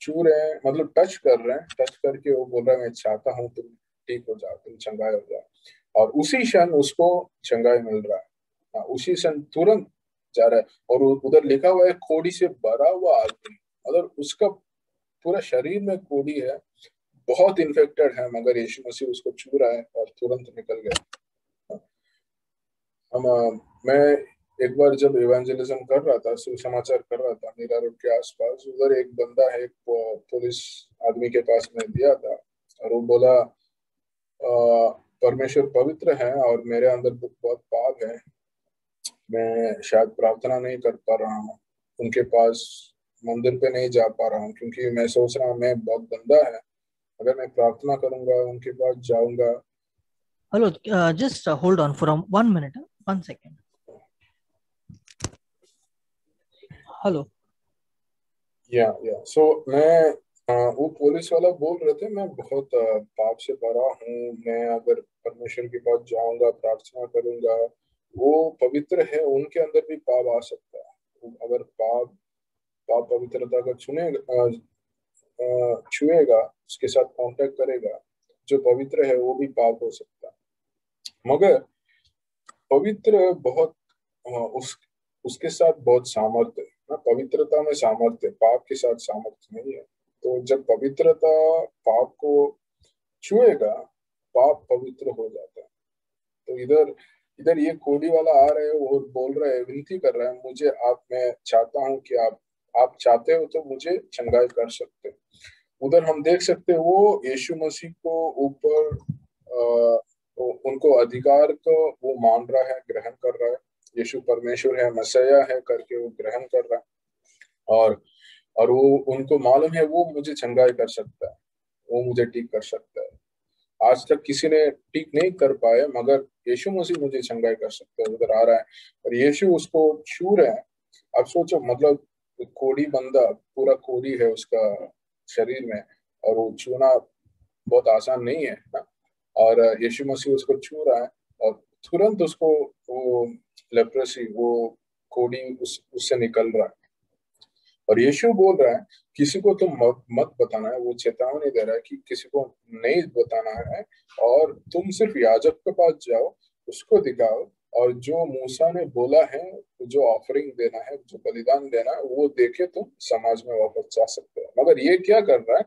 A: चू रहे हैं मतलब टच कर रहे हैं। टच करके वो बोल रहा है मैं चाहता हूँ तुम ठीक हो जाओ तुम चंगाई हो जाओ। और उसी क्षण उसको चंगाई मिल रहा है। हाँ, उसी क्षण तुरंत जा रहा है। और उधर लिखा हुआ है कोड़ी से भरा हुआ आदमी। अगर उसका पूरा शरीर में कोड़ी है बहुत इन्फेक्टेड है मगर यीशु मसीह उसको छू रहा है और तुरंत निकल गया। हाँ। हम मैं एक बार जब इवेंजलिज्म कर रहा था सुसमाचार कर रहा था मीरा रोड के आसपास उधर एक बंदा है एक पुलिस आदमी के पास में दिया था। और वो बोला परमेश्वर पवित्र है और मेरे अंदर बहुत पाप है। मैं शायद प्रार्थना नहीं कर पा रहा हूँ। उनके पास मंदिर पे नहीं जा पा रहा हूँ क्योंकि मैं सोच रहा हूँ मैं बहुत गंदा है। अगर मैं प्रार्थना करूँगा उनके पास जाऊँगा।
B: Hello just hold on for one minute one second hello
A: yeah yeah so मैं वो पुलिस वाला बोल रहे थे, मैं बहुत पाप से भरा हूँ, मैं अगर परमेश्वर के पास जाऊँगा, प्रार्थना करूँगा, वो पवित्र है, उनके अंदर भी पाप आ सकता है। अगर पाप पाप पवित्रता का छुने छुएगा, उसके साथ कांटेक्ट करेगा, जो पवित्र है, वो भी पाप हो सकता है। मगर पवित्र बहुत उस, उसके साथ बहुत सामर्थ्य है, पवित्रता में सामर्थ्य, पाप के साथ सामर्थ्य नहीं है। तो जब पवित्रता पाप को छुएगा, पाप पवित्र हो जाता है। तो इधर इधर ये कोडी वाला आ रहे हैं और बोल रहे हैं, विनती कर रहे हैं, मुझे आप, मैं चाहता हूँ कि आप आप चाहते हो तो मुझे चंगाई कर सकते उधर हम देख सकते वो यीशु मसीह को ऊपर तो उनको अधिकार को वो मान रहा है, ग्रहण कर रहा है। यीशु परमेश्वर है मसया है करके वो ग्रहण कर रहा है। और और वो उनको मालूम है, वो मुझे चंगाई कर सकता है, वो मुझे ठीक कर सकता है। आज तक किसी ने ठीक नहीं कर पाए मगर यीशु मसीह मुझे चंगाई कर सकता है, उधर आ रहा है। और यीशु उसको छू रहे हैं। अब सोचो मतलब कोड़ी बंदा, पूरा कोड़ी है उसका शरीर में, और वो छूना बहुत आसान नहीं है ना? और यीशु मसीह उसको छू रहा है, और तुरंत उसको वो लेप्रेसी वो कोडी उस, उससे निकल रहा है। और यीशु बोल रहा है, किसी को तो मत बताना है, वो चेतावनी दे रहा है कि किसी को नहीं बताना है और तुम सिर्फ़ याजक के पास जाओ, उसको दिखाओ और जो मूसा ने बोला है, जो ऑफरिंग देना है, जो बलिदान देना है, वो देके तुम समाज में वापस जा सकते हो। मगर ये क्या कर रहा है?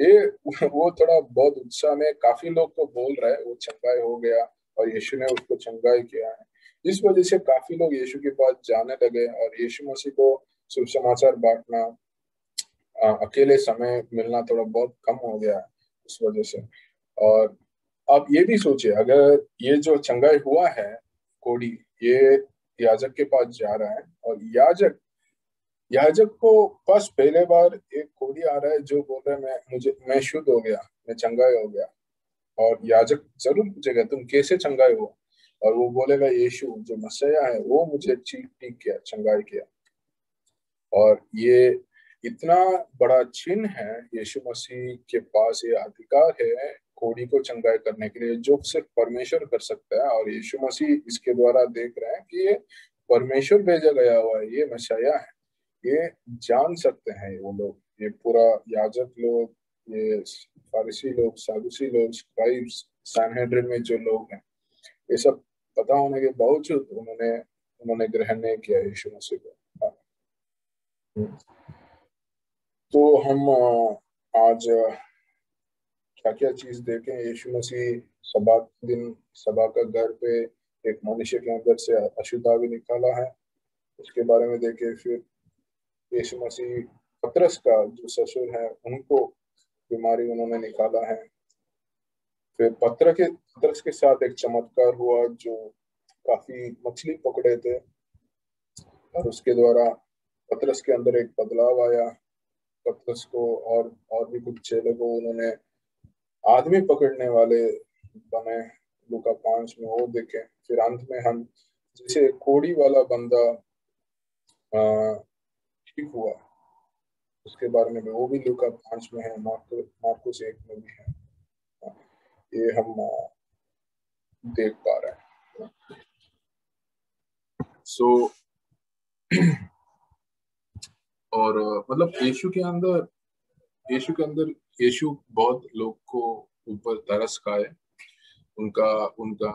A: ये वो थोड़ा बहुत उत्साह में काफ़ी लोग को बोल रहा है, वो चंगाई हो गया और यीशु ने उसको चंगाई किया है। इस वजह से काफ़ी लोग यीशु के पास जाने लगे और यीशु मसीह को शुभ समाचार बांटना अकेले समय मिलना थोड़ा बहुत कम हो गया है उस वजह से। और आप ये भी सोचिए, अगर ये जो चंगाई हुआ है कोड़ी ये याजक के पास जा रहा है और याजक याजक को बस पहले बार एक कोड़ी आ रहा है जो बोल रहा है, मैं, मुझे, मैं शुद्ध हो गया, मैं चंगाई हो गया। और याजक ज़रूर पूछेगा, तुम कैसे चंगाई हो? और वो बोलेगा, यीशु जो मसया है, वो मुझे ठीक ठीक किया, चंगाई किया। और ये इतना बड़ा चिन्ह है, यीशु मसीह के पास ये अधिकार है कोड़ी को चंगाई करने के लिए, जो सिर्फ़ परमेश्वर कर सकता है और यीशु मसीह इसके द्वारा देख रहे हैं कि ये परमेश्वर भेजा गया हुआ है, ये मशाया है ये जान सकते हैं वो लोग, ये पूरा याजक लोग, ये फारसी लोग, सादुसी लोग में जो लोग हैं, ये सब पता होने के बावजूद उन्होंने उन्होंने ग्रहण नहीं किया यीशु मसीह को। तो हम आज क्या क्या चीज़ देखें? यीशु मसीह सभा दिन, सभा का घर पे एक मनुष्य के अंदर से अशुद्धा भी निकाला है। उसके बारे में देखे फिर। यीशु मसीह पत्रस का जो ससुर है, उनको बीमारी उन्होंने निकाला है। फिर पत्र के, पत्रस के साथ एक चमत्कार हुआ जो काफ़ी मछली पकड़े थे और उसके द्वारा पत्रस के अंदर एक बदलाव आया। पत्रस को और और भी कुछ चेले को उन्होंने आदमी पकड़ने वाले बने लुका पाँच में वो देखे। फिर अंत में हम जैसे कोड़ी वाला बंदा ठीक हुआ। उसके बारे में वो भी लुका पाँच में है मार्को मार्कुस एक में भी है। ये हम देख पा रहे हैं। सो so, और मतलब यीशु के अंदर, यीशु के अंदर, यीशु बहुत लोग को ऊपर तरस खाए। उनका उनका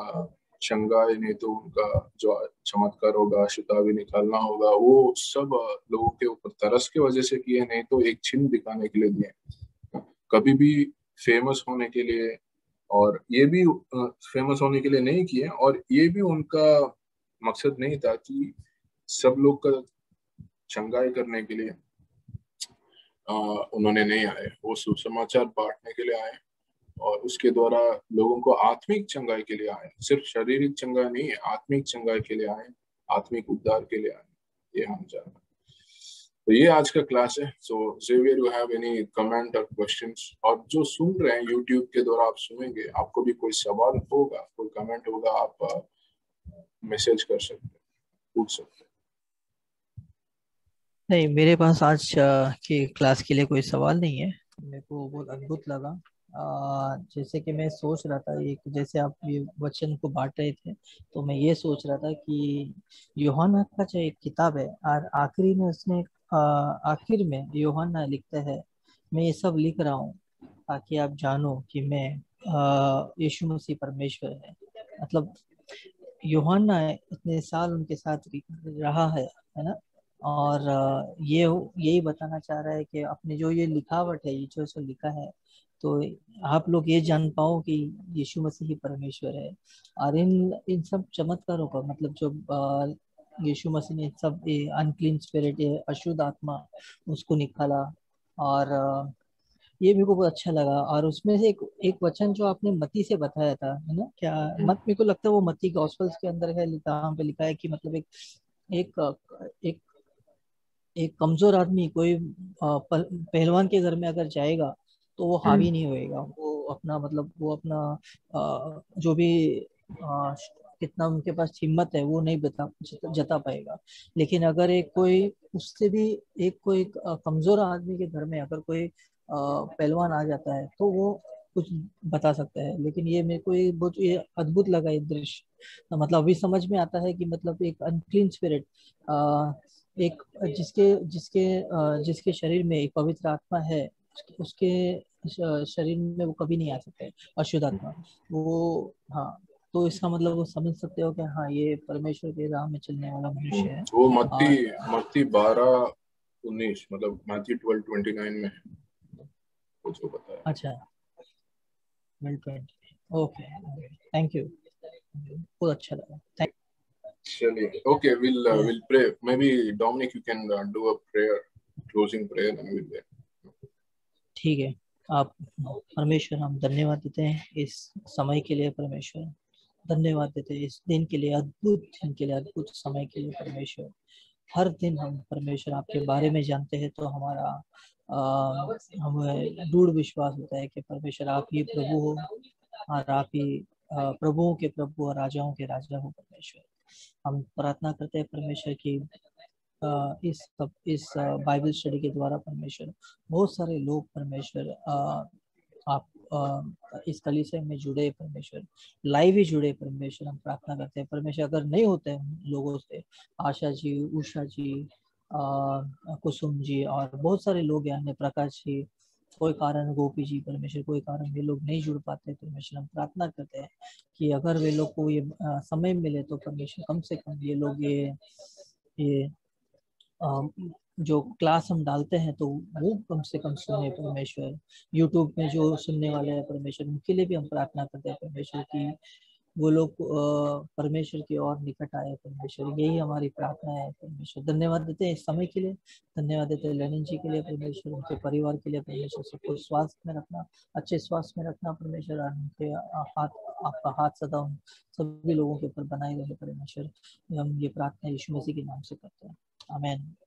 A: चंगाई नहीं तो उनका जो चमत्कार होगा भी निकालना होगा, वो सब लोगों के ऊपर तरस के वजह से किए नहीं तो एक चिन्ह दिखाने के लिए दिए कभी भी फ़ेमस होने के लिए और ये भी फ़ेमस होने के लिए नहीं किए और ये भी उनका मकसद नहीं था कि सब लोग का चंगाई करने के लिए उन्होंने नहीं आए। वो सुसमाचार बांटने के लिए आए और उसके द्वारा लोगों को आत्मिक चंगाई के लिए आए। सिर्फ़ शारीरिक चंगाई नहीं, आत्मिक चंगाई के लिए आए, आत्मिक उद्धार के लिए आए। ये हम जान तो ये आज का क्लास है। So Xavier you have any comment और क्वेश्चंस और जो सुन रहे हैं यूट्यूब के द्वारा आप सुनेंगे, आपको भी कोई सवाल होगा, कोई कमेंट होगा, आप मैसेज कर सकते पूछ सकते
B: नहीं मेरे पास आज के क्लास के लिए कोई सवाल नहीं है। मेरे को बहुत अद्भुत लगा। आ, जैसे कि मैं सोच रहा था एक जैसे आप ये वचन को बांट रहे थे तो मैं ये सोच रहा था कि योहाना का जो एक किताब है और आखिरी में उसने आखिर में योहाना लिखता है मैं ये सब लिख रहा हूँ ताकि आप जानो कि मैं यीशु मसीह परमेश्वर है। मतलब योहाना इतने साल उनके साथ रहा है है ना? और ये यही बताना चाह रहा है कि अपने जो ये लिखावट है ये जो सो लिखा है तो आप लोग ये जान पाओ कि यीशु मसीह ही परमेश्वर है। और इन इन सब चमत्कारों का मतलब जो यीशु मसीह ने सब अनक्लीन स्पिरिट अशुद्ध आत्मा उसको निकाला। और ये मेरे को बहुत अच्छा लगा। और उसमें से एक एक वचन जो आपने मती से बताया था है ना? क्या हम्म। मत मेरे को लगता है वो मती गॉस्पल्स के अंदर है लिखा पे लिखा है कि मतलब एक एक एक एक कमज़ोर आदमी कोई पहलवान के घर में अगर जाएगा तो वो हावी हम्म। नहीं होएगा। वो अपना मतलब वो अपना जो भी कितना उनके पास हिम्मत है वो नहीं बता जता पाएगा। लेकिन अगर एक कोई उससे भी एक कोई कमज़ोर आदमी के घर में अगर कोई पहलवान आ जाता है तो वो कुछ बता सकता है। लेकिन ये मेरे को ये बहुत ये अद्भुत लगा ये दृश्य। मतलब अभी समझ में आता है कि मतलब एक अनक्लीन स्पिरिट एक जिसके जिसके जिसके शरीर में एक पवित्र आत्मा है उसके शरीर में वो कभी नहीं आ सकते अशुद्ध आत्मा। वो हाँ तो इसका मतलब वो समझ सकते हो कि हाँ ये परमेश्वर के राह में चलने वाला मनुष्य है।
A: वो मत्ती मत्ती बारह उन्नीस मतलब मत्ती ट्वेल्व ट्वेंटी नाइन में कुछ को बताया।
B: अच्छा। Twelve twenty. Okay. Thank you. बहुत अच्छा लगा। थैंक
A: चलिए okay will will pray may be Dominic you can do a prayer closing prayer and will
B: ठीक है। आप परमेश्वर, हम धन्यवाद देते हैं इस समय के लिए परमेश्वर। धन्यवाद देते हैं इस दिन के लिए, अद्भुत दिन के लिए, अद्भुत समय के लिए परमेश्वर। हर दिन हम परमेश्वर आपके बारे में जानते हैं तो हमारा हमें दृढ़ विश्वास होता है कि परमेश्वर आप ही प्रभु हो, और आप ही प्रभुओं के प्रभु और राजाओं के राजा हो परमेश्वर। हम प्रार्थना करते हैं परमेश्वर की इस इस बाइबल स्टडी के द्वारा परमेश्वर, बहुत सारे लोग परमेश्वर आप इस कलिसे में जुड़े परमेश्वर, लाइव ही जुड़े परमेश्वर, हम प्रार्थना करते हैं। परमेश्वर अगर नहीं होते हम लोगों से, आशा जी, उषा जी कुसुम जी और बहुत सारे लोग हैं प्रकाश जी कोई कारण गोपी जी, परमेश्वर, कोई कारण वे लोग नहीं जुड़ पाते परमेश्वर हम प्रार्थना करते हैं कि अगर वे लोग को ये समय मिले तो परमेश्वर कम से कम ये लोग ये ये जो क्लास हम डालते हैं तो वो कम से कम सुने परमेश्वर। यूट्यूब में जो सुनने वाले हैं परमेश्वर, उनके लिए भी हम प्रार्थना करते हैं परमेश्वर की वो लोग परमेश्वर की ओर निकट आए, परमेश्वर, यही हमारी प्रार्थना है, परमेश्वर। धन्यवाद देते हैं समय के लिए, धन्यवाद देते हैं लेनिन जी के लिए, परमेश्वर, उनके परिवार के लिए, परमेश्वर, सबको स्वास्थ्य में रखना, अच्छे स्वास्थ्य में रखना, परमेश्वर उनके हाथ, आपका हाथ सदा उन सभी लोगों के ऊपर बनाए रहे, परमेश्वर। हम ये प्रार्थना यीशु मसीह के नाम से करते हैं।